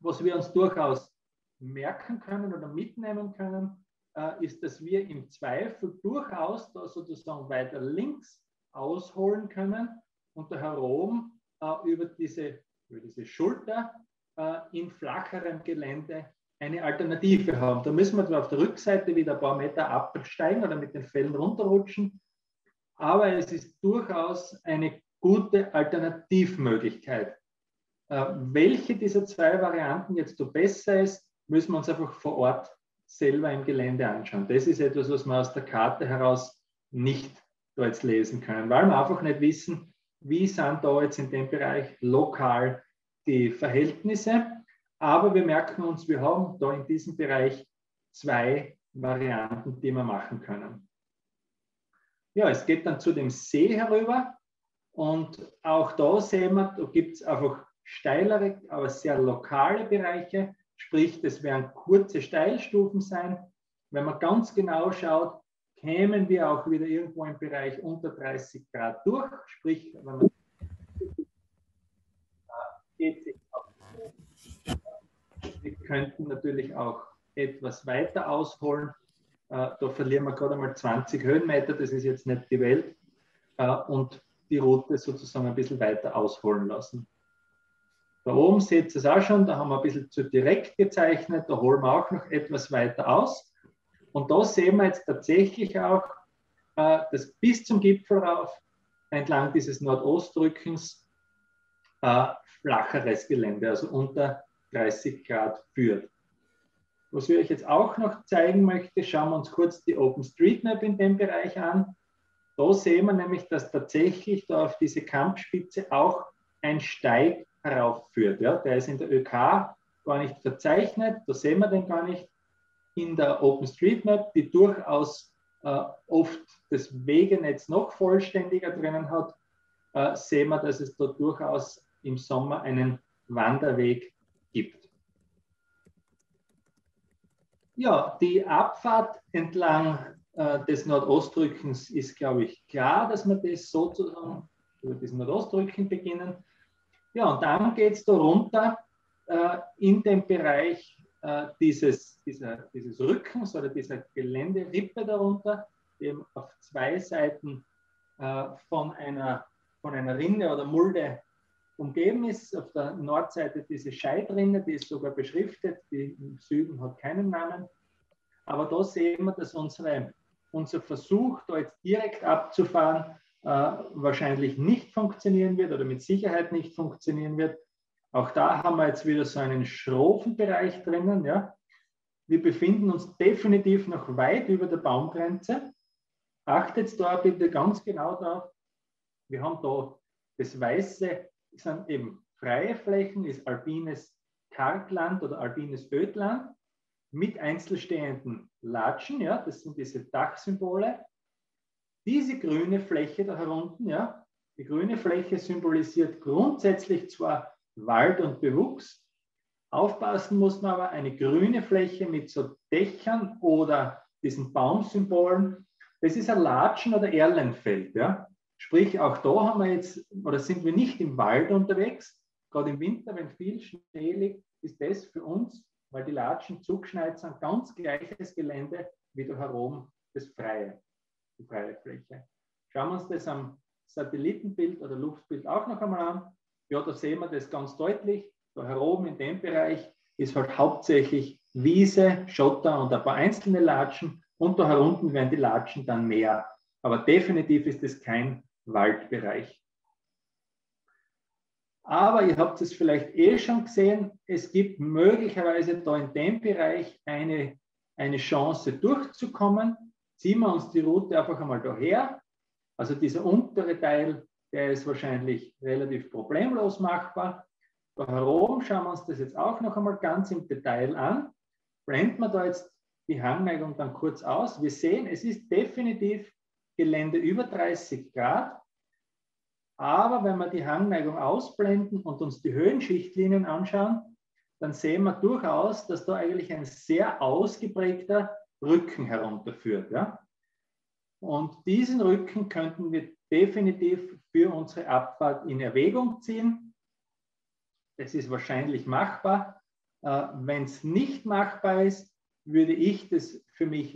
Was wir uns durchaus merken können oder mitnehmen können, äh, ist, dass wir im Zweifel durchaus da sozusagen weiter links ausholen können und da herum äh, über, diese, über diese Schulter äh, in flacherem Gelände eine Alternative haben. Da müssen wir zwar auf der Rückseite wieder ein paar Meter absteigen oder mit den Fällen runterrutschen, aber es ist durchaus eine gute Alternativmöglichkeit. Äh, welche dieser zwei Varianten jetzt so besser ist, müssen wir uns einfach vor Ort selber im Gelände anschauen. Das ist etwas, was wir aus der Karte heraus nicht dort lesen können, weil wir einfach nicht wissen, wie sind da jetzt in dem Bereich lokal die Verhältnisse. Aber wir merken uns, wir haben da in diesem Bereich zwei Varianten, die wir machen können. Ja, es geht dann zu dem See herüber und auch da sehen wir, da gibt es einfach steilere, aber sehr lokale Bereiche. Sprich, das werden kurze Steilstufen sein. Wenn man ganz genau schaut, kämen wir auch wieder irgendwo im Bereich unter 30 Grad durch. Sprich, wenn man geht sich. Wir könnten natürlich auch etwas weiter ausholen. Äh, da verlieren wir gerade mal 20 Höhenmeter, das ist jetzt nicht die Welt. Äh, und die Route sozusagen ein bisschen weiter ausholen lassen. Da oben seht ihr es auch schon, da haben wir ein bisschen zu direkt gezeichnet, da holen wir auch noch etwas weiter aus. Und da sehen wir jetzt tatsächlich auch, äh, dass bis zum Gipfel rauf, entlang dieses Nordostrückens, äh, flacheres Gelände, also unter 30 Grad führt. Was wir euch jetzt auch noch zeigen möchte, schauen wir uns kurz die OpenStreetMap in dem Bereich an. Da sehen wir nämlich, dass tatsächlich da auf diese Kampfspitze auch ein Steig heraufführt. Ja? Der ist in der ÖK gar nicht verzeichnet, da sehen wir den gar nicht. In der OpenStreetMap, die durchaus äh, oft das Wegenetz noch vollständiger drinnen hat, äh, sehen wir, dass es da durchaus im Sommer einen Wanderweg gibt. Ja, die Abfahrt entlang äh, des Nordostrückens ist, glaube ich, klar, dass wir das sozusagen über diesen Nordostrücken beginnen. Ja, und dann geht es da runter äh, in den Bereich äh, dieses, dieser, dieses Rückens oder dieser Geländerippe darunter, eben auf zwei Seiten äh, von, einer, von einer Rinde oder Mulde umgeben ist. Auf der Nordseite diese Scheidrinne, die ist sogar beschriftet, die im Süden hat keinen Namen. Aber da sehen wir, dass unsere, unser Versuch, da jetzt direkt abzufahren, äh, wahrscheinlich nicht funktionieren wird oder mit Sicherheit nicht funktionieren wird. Auch da haben wir jetzt wieder so einen schrofen Bereich drinnen. Ja. Wir befinden uns definitiv noch weit über der Baumgrenze. achtet da bitte ganz genau drauf. Wir haben da das Weiße, sind eben freie Flächen, ist alpines Kargland oder alpines Ödland mit einzelstehenden Latschen, ja, das sind diese Dachsymbole. Diese grüne Fläche da herunten, ja, die grüne Fläche symbolisiert grundsätzlich zwar Wald und Bewuchs, Aufpassen muss man aber eine grüne Fläche mit so Dächern oder diesen Baumsymbolen. Das ist ein Latschen- oder Erlenfeld. Ja? Sprich, auch da haben wir jetzt, oder sind wir nicht im Wald unterwegs. Gerade im Winter, wenn viel Schnee liegt, ist das für uns, weil die Latschen zugeschneit sind, ganz gleiches Gelände wie da herum das freie, die freie Fläche. Schauen wir uns das am Satellitenbild oder Luftbild auch noch einmal an. Ja, da sehen wir das ganz deutlich. Da herum in dem Bereich ist halt hauptsächlich Wiese, Schotter und ein paar einzelne Latschen und da herunten werden die Latschen dann mehr. Aber definitiv ist es kein Waldbereich. Aber ihr habt es vielleicht eh schon gesehen, es gibt möglicherweise da in dem Bereich eine, eine Chance durchzukommen. Ziehen wir uns die Route einfach einmal daher. Also dieser untere Teil, der ist wahrscheinlich relativ problemlos machbar. Warum schauen wir uns das jetzt auch noch einmal ganz im Detail an. Blenden wir da jetzt die Hangneigung dann kurz aus. Wir sehen, es ist definitiv Gelände über 30 Grad. Aber wenn wir die Hangneigung ausblenden und uns die Höhenschichtlinien anschauen, dann sehen wir durchaus, dass da eigentlich ein sehr ausgeprägter Rücken herunterführt. Ja? Und diesen Rücken könnten wir definitiv für unsere Abfahrt in Erwägung ziehen. Das ist wahrscheinlich machbar. Äh, Wenn es nicht machbar ist, würde ich das für mich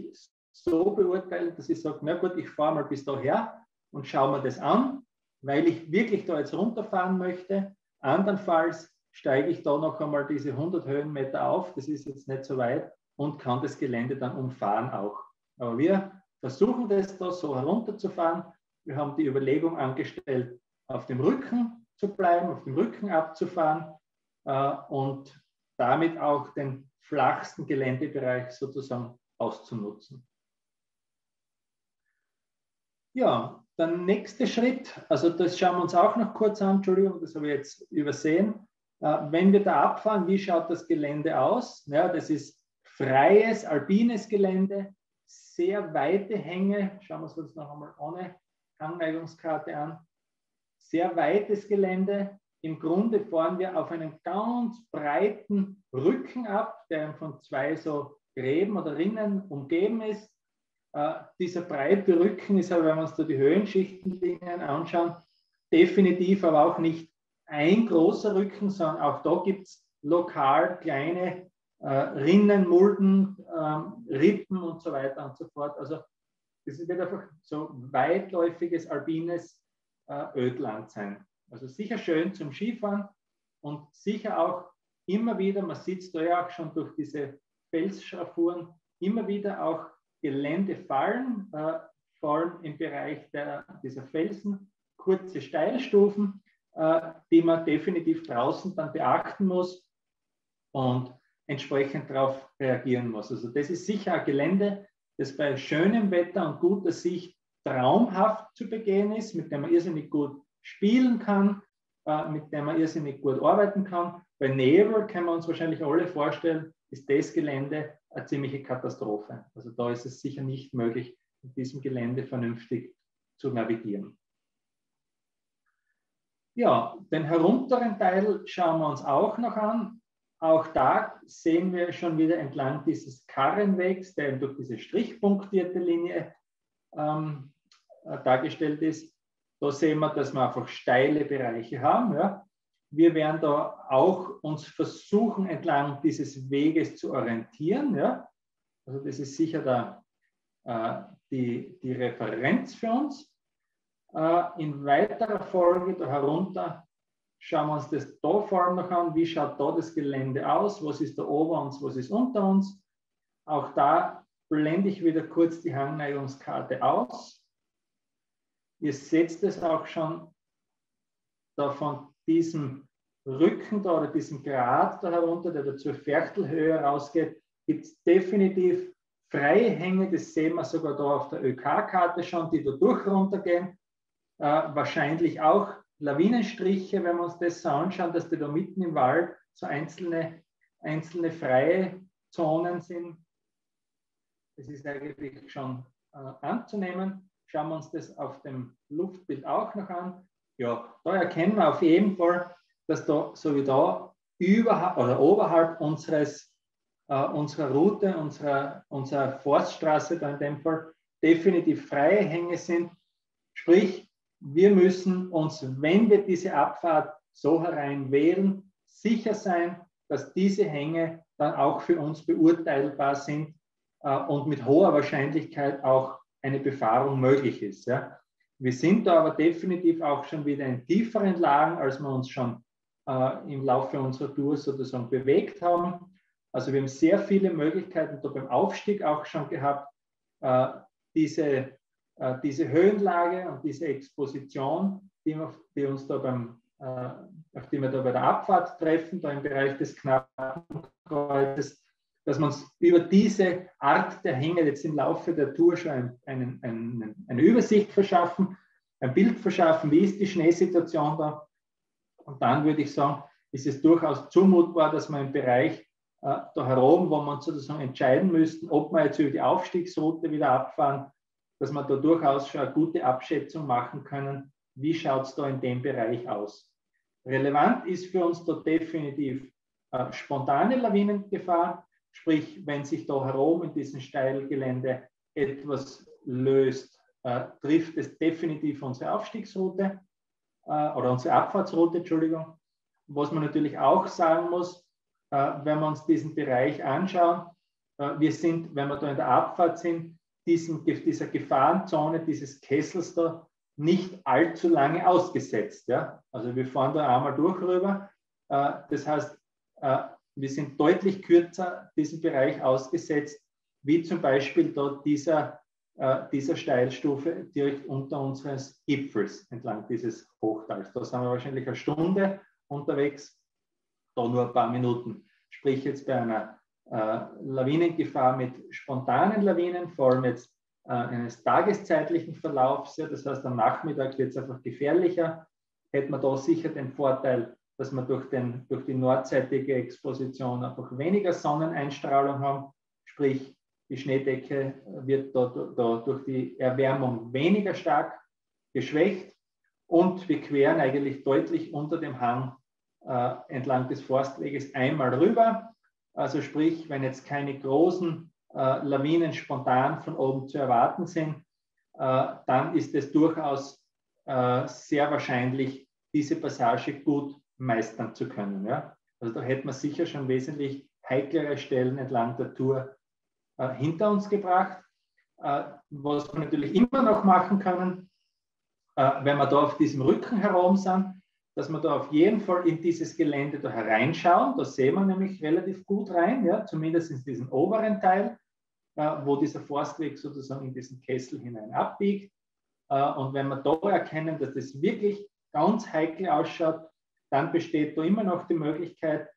so beurteilen, dass ich sage, na gut, ich fahre mal bis daher und schaue mir das an, weil ich wirklich da jetzt runterfahren möchte. Andernfalls steige ich da noch einmal diese 100 Höhenmeter auf, das ist jetzt nicht so weit und kann das Gelände dann umfahren auch. Aber wir versuchen das da so herunterzufahren. Wir haben die Überlegung angestellt, auf dem Rücken zu bleiben, auf dem Rücken abzufahren äh, und damit auch den flachsten Geländebereich sozusagen auszunutzen. Ja, der nächste Schritt, also das schauen wir uns auch noch kurz an, Entschuldigung, das habe ich jetzt übersehen. Äh, wenn wir da abfahren, wie schaut das Gelände aus? Ja, das ist freies, alpines Gelände, sehr weite Hänge. Schauen wir uns das noch einmal ohne Anneigungskarte an sehr weites Gelände. Im Grunde fahren wir auf einem ganz breiten Rücken ab, der von zwei so Gräben oder Rinnen umgeben ist. Äh, dieser breite Rücken ist aber, wenn wir uns da die Höhenschichtenlinien anschauen, definitiv aber auch nicht ein großer Rücken, sondern auch da gibt es lokal kleine äh, Rinnen, Mulden, äh, Rippen und so weiter und so fort. Also das wird einfach so weitläufiges alpines äh, Ödland sein. Also sicher schön zum Skifahren und sicher auch immer wieder, man sieht es da ja auch schon durch diese Felsschraffuren, immer wieder auch Gelände fallen, äh, vor allem im Bereich der, dieser Felsen, kurze Steilstufen, äh, die man definitiv draußen dann beachten muss und entsprechend darauf reagieren muss. Also das ist sicher ein Gelände, das bei schönem Wetter und guter Sicht traumhaft zu begehen ist, mit dem man irrsinnig gut spielen kann, äh, mit dem man irrsinnig gut arbeiten kann. Bei Nebel können wir uns wahrscheinlich alle vorstellen, ist das Gelände eine ziemliche Katastrophe. Also da ist es sicher nicht möglich, mit diesem Gelände vernünftig zu navigieren. Ja, den herunteren Teil schauen wir uns auch noch an. Auch da sehen wir schon wieder entlang dieses Karrenwegs, der durch diese strichpunktierte Linie ähm, äh, dargestellt ist. Da sehen wir, dass wir einfach steile Bereiche haben. Ja. Wir werden da auch uns versuchen, entlang dieses Weges zu orientieren. Ja. Also das ist sicher der, äh, die, die Referenz für uns. Äh, in weiterer Folge da herunter schauen wir uns das da vor allem noch an. Wie schaut da das Gelände aus? Was ist da ober uns? Was ist unter uns? Auch da blende ich wieder kurz die Hangneigungskarte aus. Ihr seht es auch schon da von diesem Rücken da oder diesem Grat da herunter, der da zur Viertelhöhe rausgeht, gibt es definitiv freie Hänge, das sehen wir sogar da auf der ÖK-Karte schon, die da durch runtergehen. Äh, wahrscheinlich auch Lawinenstriche, wenn wir uns das so anschauen, dass die da mitten im Wald so einzelne, einzelne freie Zonen sind. Das ist eigentlich schon äh, anzunehmen. Schauen wir uns das auf dem Luftbild auch noch an. Ja, da erkennen wir auf jeden Fall, dass da so wie da überhalb oder oberhalb unseres, äh, unserer Route, unserer, unserer Forststraße da in dem Fall, definitiv freie Hänge sind. Sprich, wir müssen uns, wenn wir diese Abfahrt so herein wählen, sicher sein, dass diese Hänge dann auch für uns beurteilbar sind äh, und mit hoher Wahrscheinlichkeit auch eine Befahrung möglich ist. Ja. Wir sind da aber definitiv auch schon wieder in tieferen Lagen, als wir uns schon äh, im Laufe unserer Tour sozusagen bewegt haben. Also wir haben sehr viele Möglichkeiten da beim Aufstieg auch schon gehabt, äh, diese, äh, diese Höhenlage und diese Exposition, die, wir, die uns da beim, äh, auf die wir da bei der Abfahrt treffen, da im Bereich des Knappenkreuzes, dass man über diese Art der Hänge jetzt im Laufe der Tour schon einen, einen, einen, eine Übersicht verschaffen, ein Bild verschaffen, wie ist die Schneesituation da. Und dann würde ich sagen, ist es durchaus zumutbar, dass man im Bereich äh, da herum, wo man sozusagen entscheiden müssten, ob man jetzt über die Aufstiegsroute wieder abfahren, dass man da durchaus schon eine gute Abschätzung machen können, wie schaut es da in dem Bereich aus. Relevant ist für uns da definitiv äh, spontane Lawinengefahr, sprich, wenn sich da herum in diesem Steilgelände etwas löst, äh, trifft es definitiv unsere Aufstiegsroute äh, oder unsere Abfahrtsroute, Entschuldigung. Was man natürlich auch sagen muss, äh, wenn wir uns diesen Bereich anschauen, äh, wir sind, wenn wir da in der Abfahrt sind, diesen, dieser Gefahrenzone dieses Kessels da nicht allzu lange ausgesetzt. Ja? Also wir fahren da einmal durch rüber. Das heißt, wir sind deutlich kürzer diesem Bereich ausgesetzt, wie zum Beispiel dort dieser äh, dieser Steilstufe direkt unter unseres Gipfels entlang dieses Hochtals. Da sind wir wahrscheinlich eine Stunde unterwegs, da nur ein paar Minuten. Sprich jetzt bei einer äh, Lawinengefahr mit spontanen Lawinen, vor allem jetzt äh, eines tageszeitlichen Verlaufs, ja, das heißt am Nachmittag wird es einfach gefährlicher, hätte man da sicher den Vorteil, dass wir durch, den, durch die nordseitige Exposition einfach weniger Sonneneinstrahlung haben, sprich die Schneedecke wird da, da durch die Erwärmung weniger stark geschwächt und wir queren eigentlich deutlich unter dem Hang äh, entlang des Forstweges einmal rüber. Also sprich, wenn jetzt keine großen äh, Lawinen spontan von oben zu erwarten sind, äh, dann ist es durchaus äh, sehr wahrscheinlich, diese Passage gut meistern zu können. Ja? Also da hätte man sicher schon wesentlich heiklere Stellen entlang der Tour äh, hinter uns gebracht. Äh, was wir natürlich immer noch machen können, äh, wenn wir da auf diesem Rücken herum sind, dass wir da auf jeden Fall in dieses Gelände da hereinschauen. Da sehen wir nämlich relativ gut rein, ja, zumindest in diesen oberen Teil, wo dieser Forstweg sozusagen in diesen Kessel hinein abbiegt. Und wenn wir da erkennen, dass das wirklich ganz heikel ausschaut, dann besteht da immer noch die Möglichkeit,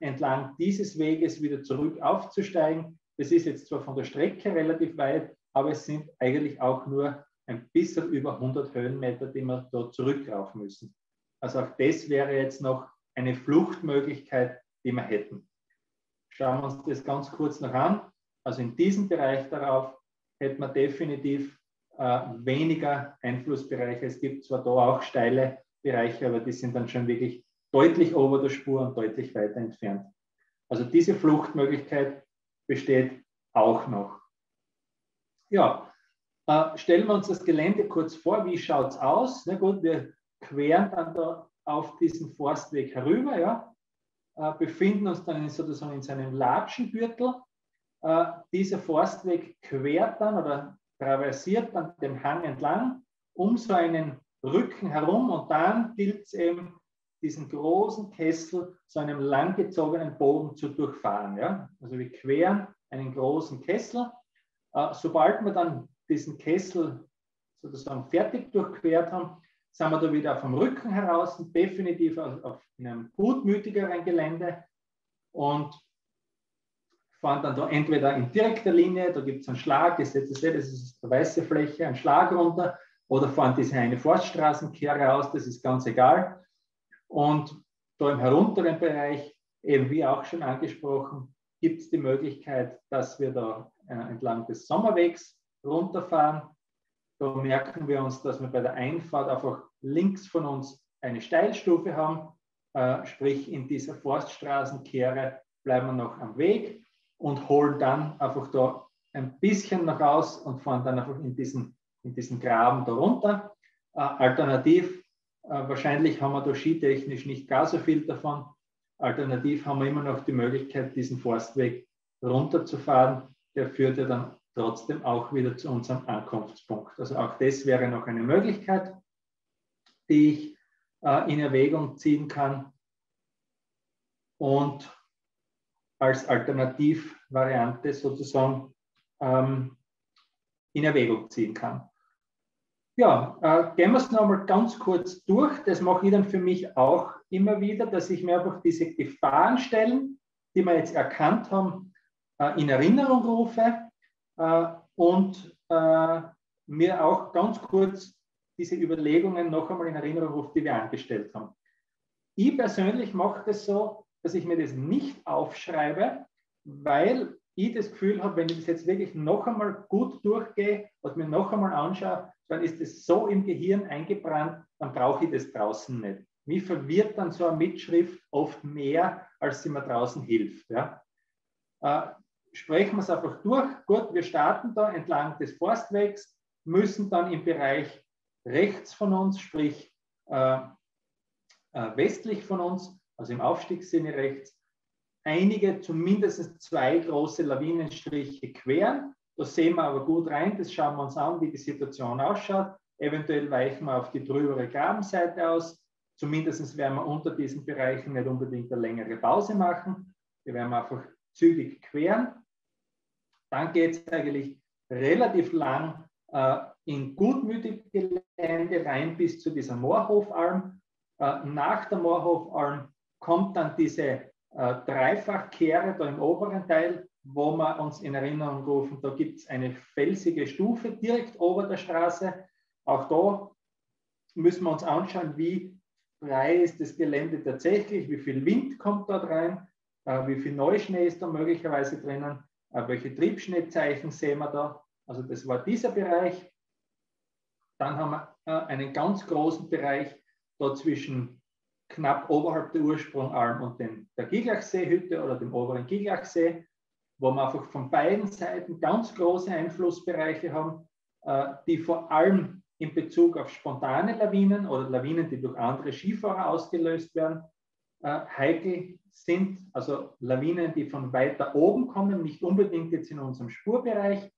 entlang dieses Weges wieder zurück aufzusteigen das ist jetzt zwar von der Strecke relativ weit, aber es sind eigentlich auch nur ein bisschen über 100 Höhenmeter, die wir dort zurücklaufen müssen. Also auch das wäre jetzt noch eine Fluchtmöglichkeit, die wir hätten. Schauen wir uns das ganz kurz noch an. Also in diesem Bereich darauf hätten wir definitiv äh, weniger Einflussbereiche. Es gibt zwar da auch steile Bereiche, aber die sind dann schon wirklich deutlich over der Spur und deutlich weiter entfernt. Also diese Fluchtmöglichkeit besteht auch noch. Ja, äh, stellen wir uns das Gelände kurz vor. Wie schaut es aus? Na gut, wir queren dann da auf diesen Forstweg herüber, ja, äh, befinden uns dann sozusagen in seinem Latschengürtel. Äh, dieser Forstweg quert dann oder traversiert dann den Hang entlang um so einen Rücken herum und dann gilt es eben, diesen großen Kessel zu einem langgezogenen Bogen zu durchfahren. Ja? Also wir queren einen großen Kessel. Äh, sobald wir dann diesen Kessel sozusagen fertig durchquert haben, sind wir da wieder vom Rücken heraus, definitiv auf, einem gutmütigeren Gelände. Und fahren dann da entweder in direkter Linie, da gibt es einen Schlag, das ist, das ist eine weiße Fläche, ein Schlag runter, oder fahren diese eine Forststraßenkehre aus, das ist ganz egal. Und da im herunteren Bereich, eben wie auch schon angesprochen, gibt es die Möglichkeit, dass wir da äh, entlang des Sommerwegs runterfahren. Da merken wir uns, dass wir bei der Einfahrt einfach links von uns eine Steilstufe haben, äh, sprich in dieser Forststraßenkehre bleiben wir noch am Weg und holen dann einfach da ein bisschen nach raus und fahren dann einfach in diesen, in diesen Graben darunter. Äh, alternativ, äh, wahrscheinlich haben wir da skitechnisch nicht gar so viel davon. Alternativ haben wir immer noch die Möglichkeit, diesen Forstweg runterzufahren. Der führt ja dann trotzdem auch wieder zu unserem Ankunftspunkt. Also auch das wäre noch eine Möglichkeit, die ich äh, in Erwägung ziehen kann. Und als Alternativvariante sozusagen ähm, in Erwägung ziehen kann. Ja, äh, gehen wir es nochmal ganz kurz durch. Das mache ich dann für mich auch immer wieder, dass ich mir einfach diese Gefahrenstellen, die wir jetzt erkannt haben, äh, in Erinnerung rufe äh, und äh, mir auch ganz kurz diese Überlegungen noch einmal in Erinnerung rufe, die wir angestellt haben. Ich persönlich mache das so, dass ich mir das nicht aufschreibe, weil ich das Gefühl habe, wenn ich das jetzt wirklich noch einmal gut durchgehe und mir noch einmal anschaue, dann ist es so im Gehirn eingebrannt, dann brauche ich das draußen nicht. Mich verwirrt dann so eine Mitschrift oft mehr, als sie mir draußen hilft. Ja. Äh, sprechen wir es einfach durch. Gut, wir starten da entlang des Forstwegs, müssen dann im Bereich rechts von uns, sprich äh, äh, westlich von uns, also im Aufstiegssinne rechts, einige, zumindest zwei große Lawinenstriche queren. Da sehen wir aber gut rein, das schauen wir uns an, wie die Situation ausschaut. Eventuell weichen wir auf die drübere Grabenseite aus. Zumindest werden wir unter diesen Bereichen nicht unbedingt eine längere Pause machen. Die werden wir einfach zügig queren. Dann geht es eigentlich relativ lang äh, in gutmütig Gelände rein bis zu dieser Moorhofalm. Äh, nach der Moorhofalm kommt dann diese äh, Dreifachkehre da im oberen Teil, wo wir uns in Erinnerung rufen, da gibt es eine felsige Stufe direkt ober der Straße. Auch da müssen wir uns anschauen, wie frei ist das Gelände tatsächlich, wie viel Wind kommt dort rein, äh, wie viel Neuschnee ist da möglicherweise drinnen, äh, welche Triebschneezeichen sehen wir da. Also das war dieser Bereich. Dann haben wir äh, einen ganz großen Bereich da zwischen knapp oberhalb der Ursprungalm und den, der Giglachseehütte oder dem oberen Giglachsee, wo wir einfach von beiden Seiten ganz große Einflussbereiche haben, äh, die vor allem in Bezug auf spontane Lawinen oder Lawinen, die durch andere Skifahrer ausgelöst werden, äh, heikel sind. Also Lawinen, die von weiter oben kommen, nicht unbedingt jetzt in unserem Spurbereich.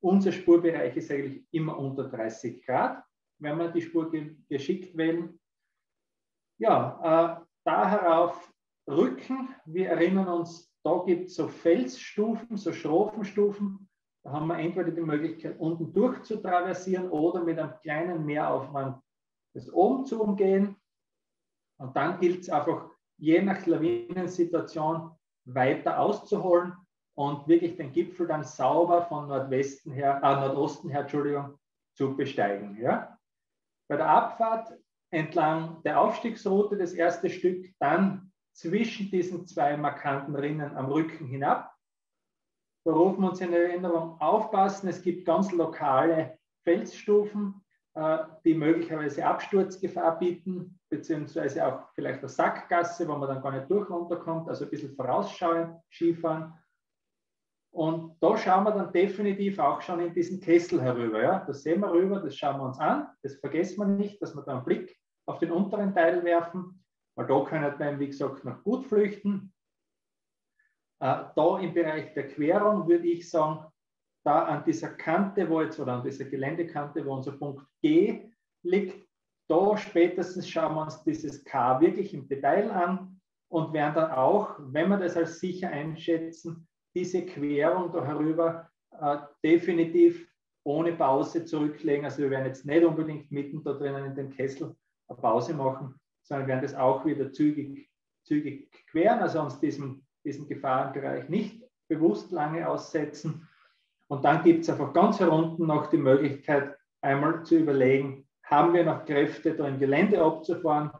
Unser Spurbereich ist eigentlich immer unter 30 Grad, wenn wir die Spur geschickt wählen. Ja, äh, da herauf Rücken. Wir erinnern uns, da gibt es so Felsstufen, so Schroffenstufen. Da haben wir entweder die Möglichkeit, unten durch zu traversieren oder mit einem kleinen Mehraufwand das oben zu umgehen. Und dann gilt es einfach, je nach Lawinensituation weiter auszuholen und wirklich den Gipfel dann sauber von Nordwesten her, äh, Nordosten her, Entschuldigung, zu besteigen. Ja? Bei der Abfahrt entlang der Aufstiegsroute das erste Stück, dann zwischen diesen zwei markanten Rinnen am Rücken hinab. Da rufen wir uns in Erinnerung, aufpassen, es gibt ganz lokale Felsstufen, äh, die möglicherweise Absturzgefahr bieten, beziehungsweise auch vielleicht eine Sackgasse, wo man dann gar nicht durch runterkommt, also ein bisschen vorausschauen, Skifahren. Und da schauen wir dann definitiv auch schon in diesen Kessel herüber. Ja? Das sehen wir rüber, das schauen wir uns an. Das vergessen wir nicht, dass wir da einen Blick auf den unteren Teil werfen, weil da können wir, wie gesagt, noch gut flüchten. Äh, da im Bereich der Querung würde ich sagen, da an dieser Kante, wo jetzt, oder an dieser Geländekante, wo unser Punkt G liegt, da spätestens schauen wir uns dieses K wirklich im Detail an und werden dann auch, wenn wir das als sicher einschätzen, diese Querung da herüber äh, definitiv ohne Pause zurücklegen. Also wir werden jetzt nicht unbedingt mitten da drinnen in den Kessel eine Pause machen, sondern werden das auch wieder zügig, zügig queren, also uns diesem, diesem Gefahrenbereich nicht bewusst lange aussetzen. Und dann gibt es einfach ganz herunten noch die Möglichkeit, einmal zu überlegen, haben wir noch Kräfte, da im Gelände abzufahren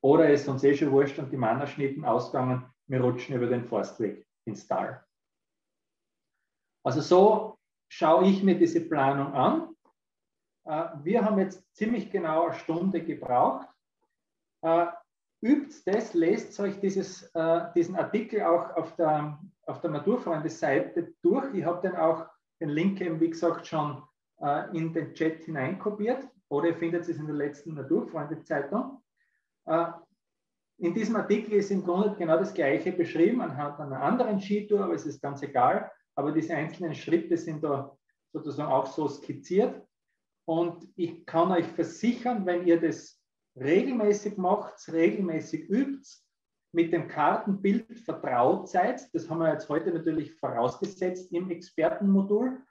oder ist uns eh schon wurscht und die Mannerschnitten ausgegangen, wir rutschen über den Forstweg ins Tal. Also so schaue ich mir diese Planung an. Äh, wir haben jetzt ziemlich genau eine Stunde gebraucht. Äh, übt das, lest euch dieses, äh, diesen Artikel auch auf der, auf der Naturfreunde-Seite durch. Ich habe den auch, den Link eben, wie gesagt, schon in den Chat hineinkopiert oder ihr findet es in der letzten Naturfreunde-Zeitung. In diesem Artikel ist im Grunde genau das Gleiche beschrieben anhand einer anderen Skitour, aber es ist ganz egal. Aber diese einzelnen Schritte sind da sozusagen auch so skizziert. Und ich kann euch versichern, wenn ihr das regelmäßig macht, regelmäßig übt, mit dem Kartenbild vertraut seid, das haben wir jetzt heute natürlich vorausgesetzt im Expertenmodul,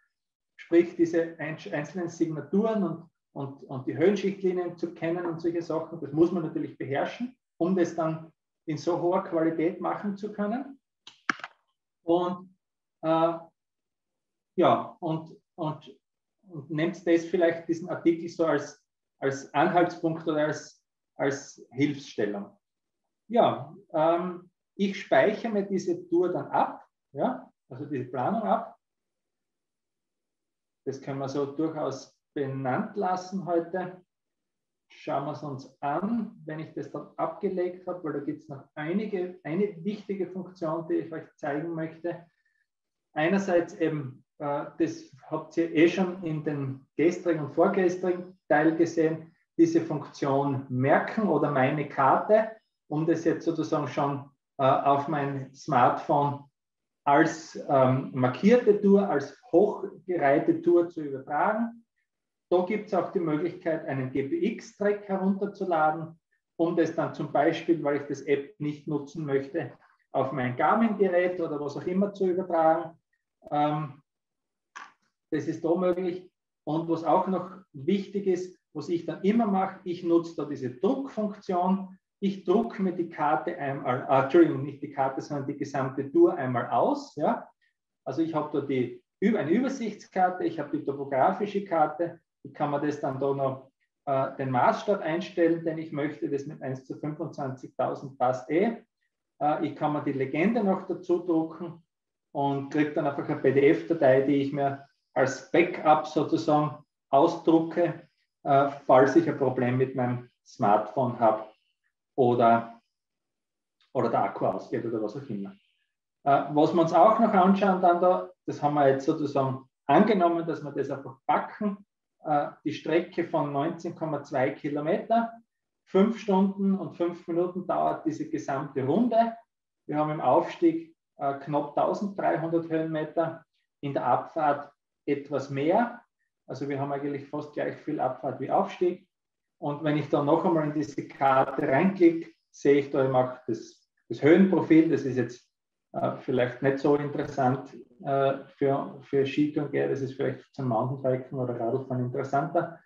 sprich diese einzelnen Signaturen und, und, und die Höhenschichtlinien zu kennen und solche Sachen, das muss man natürlich beherrschen, um das dann in so hoher Qualität machen zu können. Und äh, ja, und, und, und nehmt das vielleicht diesen Artikel so als, als Anhaltspunkt oder als, als Hilfsstellung. Ja, ähm, ich speichere mir diese Tour dann ab, ja, also diese Planung ab. Das können wir so durchaus benannt lassen heute. Schauen wir es uns an, wenn ich das dann abgelegt habe, weil da gibt es noch einige, eine wichtige Funktion, die ich euch zeigen möchte. Einerseits eben äh, das habt ihr eh schon in den gestrigen und vorgestrigen Teil gesehen, diese Funktion merken oder meine Karte, um das jetzt sozusagen schon äh, auf mein Smartphone als ähm, markierte Tour, als hochgereihte Tour zu übertragen. Da gibt es auch die Möglichkeit, einen GPX-Track herunterzuladen, um das dann zum Beispiel, weil ich das App nicht nutzen möchte, auf mein Garmin-Gerät oder was auch immer zu übertragen. Ähm, das ist da möglich. Und was auch noch wichtig ist, was ich dann immer mache, ich nutze da diese Druckfunktion. Ich drucke mir die Karte einmal, äh, Entschuldigung, nicht die Karte, sondern die gesamte Tour einmal aus. Ja? Also ich habe da die, eine Übersichtskarte, ich habe die topografische Karte, ich kann mir das dann da noch äh, den Maßstab einstellen, den ich möchte, das mit 1 zu 25.000 passt eh. Äh, ich kann mir die Legende noch dazu drucken und kriege dann einfach eine PDF-Datei, die ich mir als Backup sozusagen ausdrucke, äh, falls ich ein Problem mit meinem Smartphone habe oder, oder der Akku ausgeht oder was auch immer. Äh, was wir uns auch noch anschauen, dann da, das haben wir jetzt sozusagen angenommen, dass wir das einfach backen. Äh, die Strecke von 19,2 Kilometer, fünf Stunden und fünf Minuten dauert diese gesamte Runde. Wir haben im Aufstieg äh, knapp 1300 Höhenmeter, in der Abfahrt etwas mehr. Also wir haben eigentlich fast gleich viel Abfahrt wie Aufstieg. Und wenn ich dann noch einmal in diese Karte reinklicke, sehe ich da eben auch das, das Höhenprofil. Das ist jetzt äh, vielleicht nicht so interessant äh, für, für Skitouren, das ist vielleicht zum Mountainbiken oder Radfahren interessanter.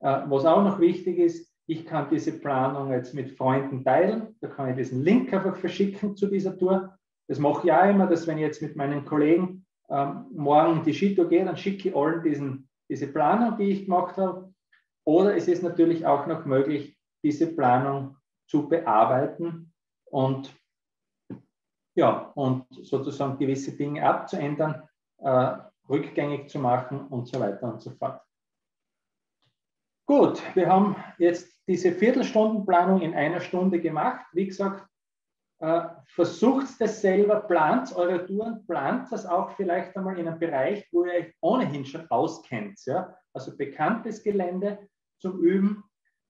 Äh, was auch noch wichtig ist, ich kann diese Planung jetzt mit Freunden teilen. Da kann ich diesen Link einfach verschicken zu dieser Tour. Das mache ich auch immer, dass wenn ich jetzt mit meinen Kollegen ähm, morgen die Skitour gehe, dann schicke ich allen diesen, diese Planung, die ich gemacht habe. Oder es ist natürlich auch noch möglich, diese Planung zu bearbeiten und, ja, und sozusagen gewisse Dinge abzuändern, äh, rückgängig zu machen und so weiter und so fort. Gut, wir haben jetzt diese Viertelstundenplanung in einer Stunde gemacht. Wie gesagt, versucht das selber, plant eure Touren, plant das auch vielleicht einmal in einem Bereich, wo ihr euch ohnehin schon auskennt. Ja? Also bekanntes Gelände zum Üben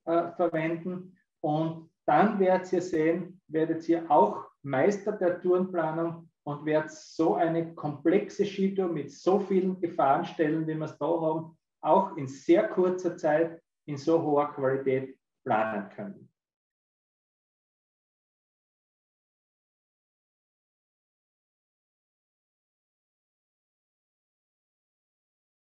äh, verwenden. Und dann werdet ihr sehen, werdet ihr auch Meister der Tourenplanung und werdet so eine komplexe Skitour mit so vielen Gefahrenstellen, wie wir es da haben, auch in sehr kurzer Zeit in so hoher Qualität planen können.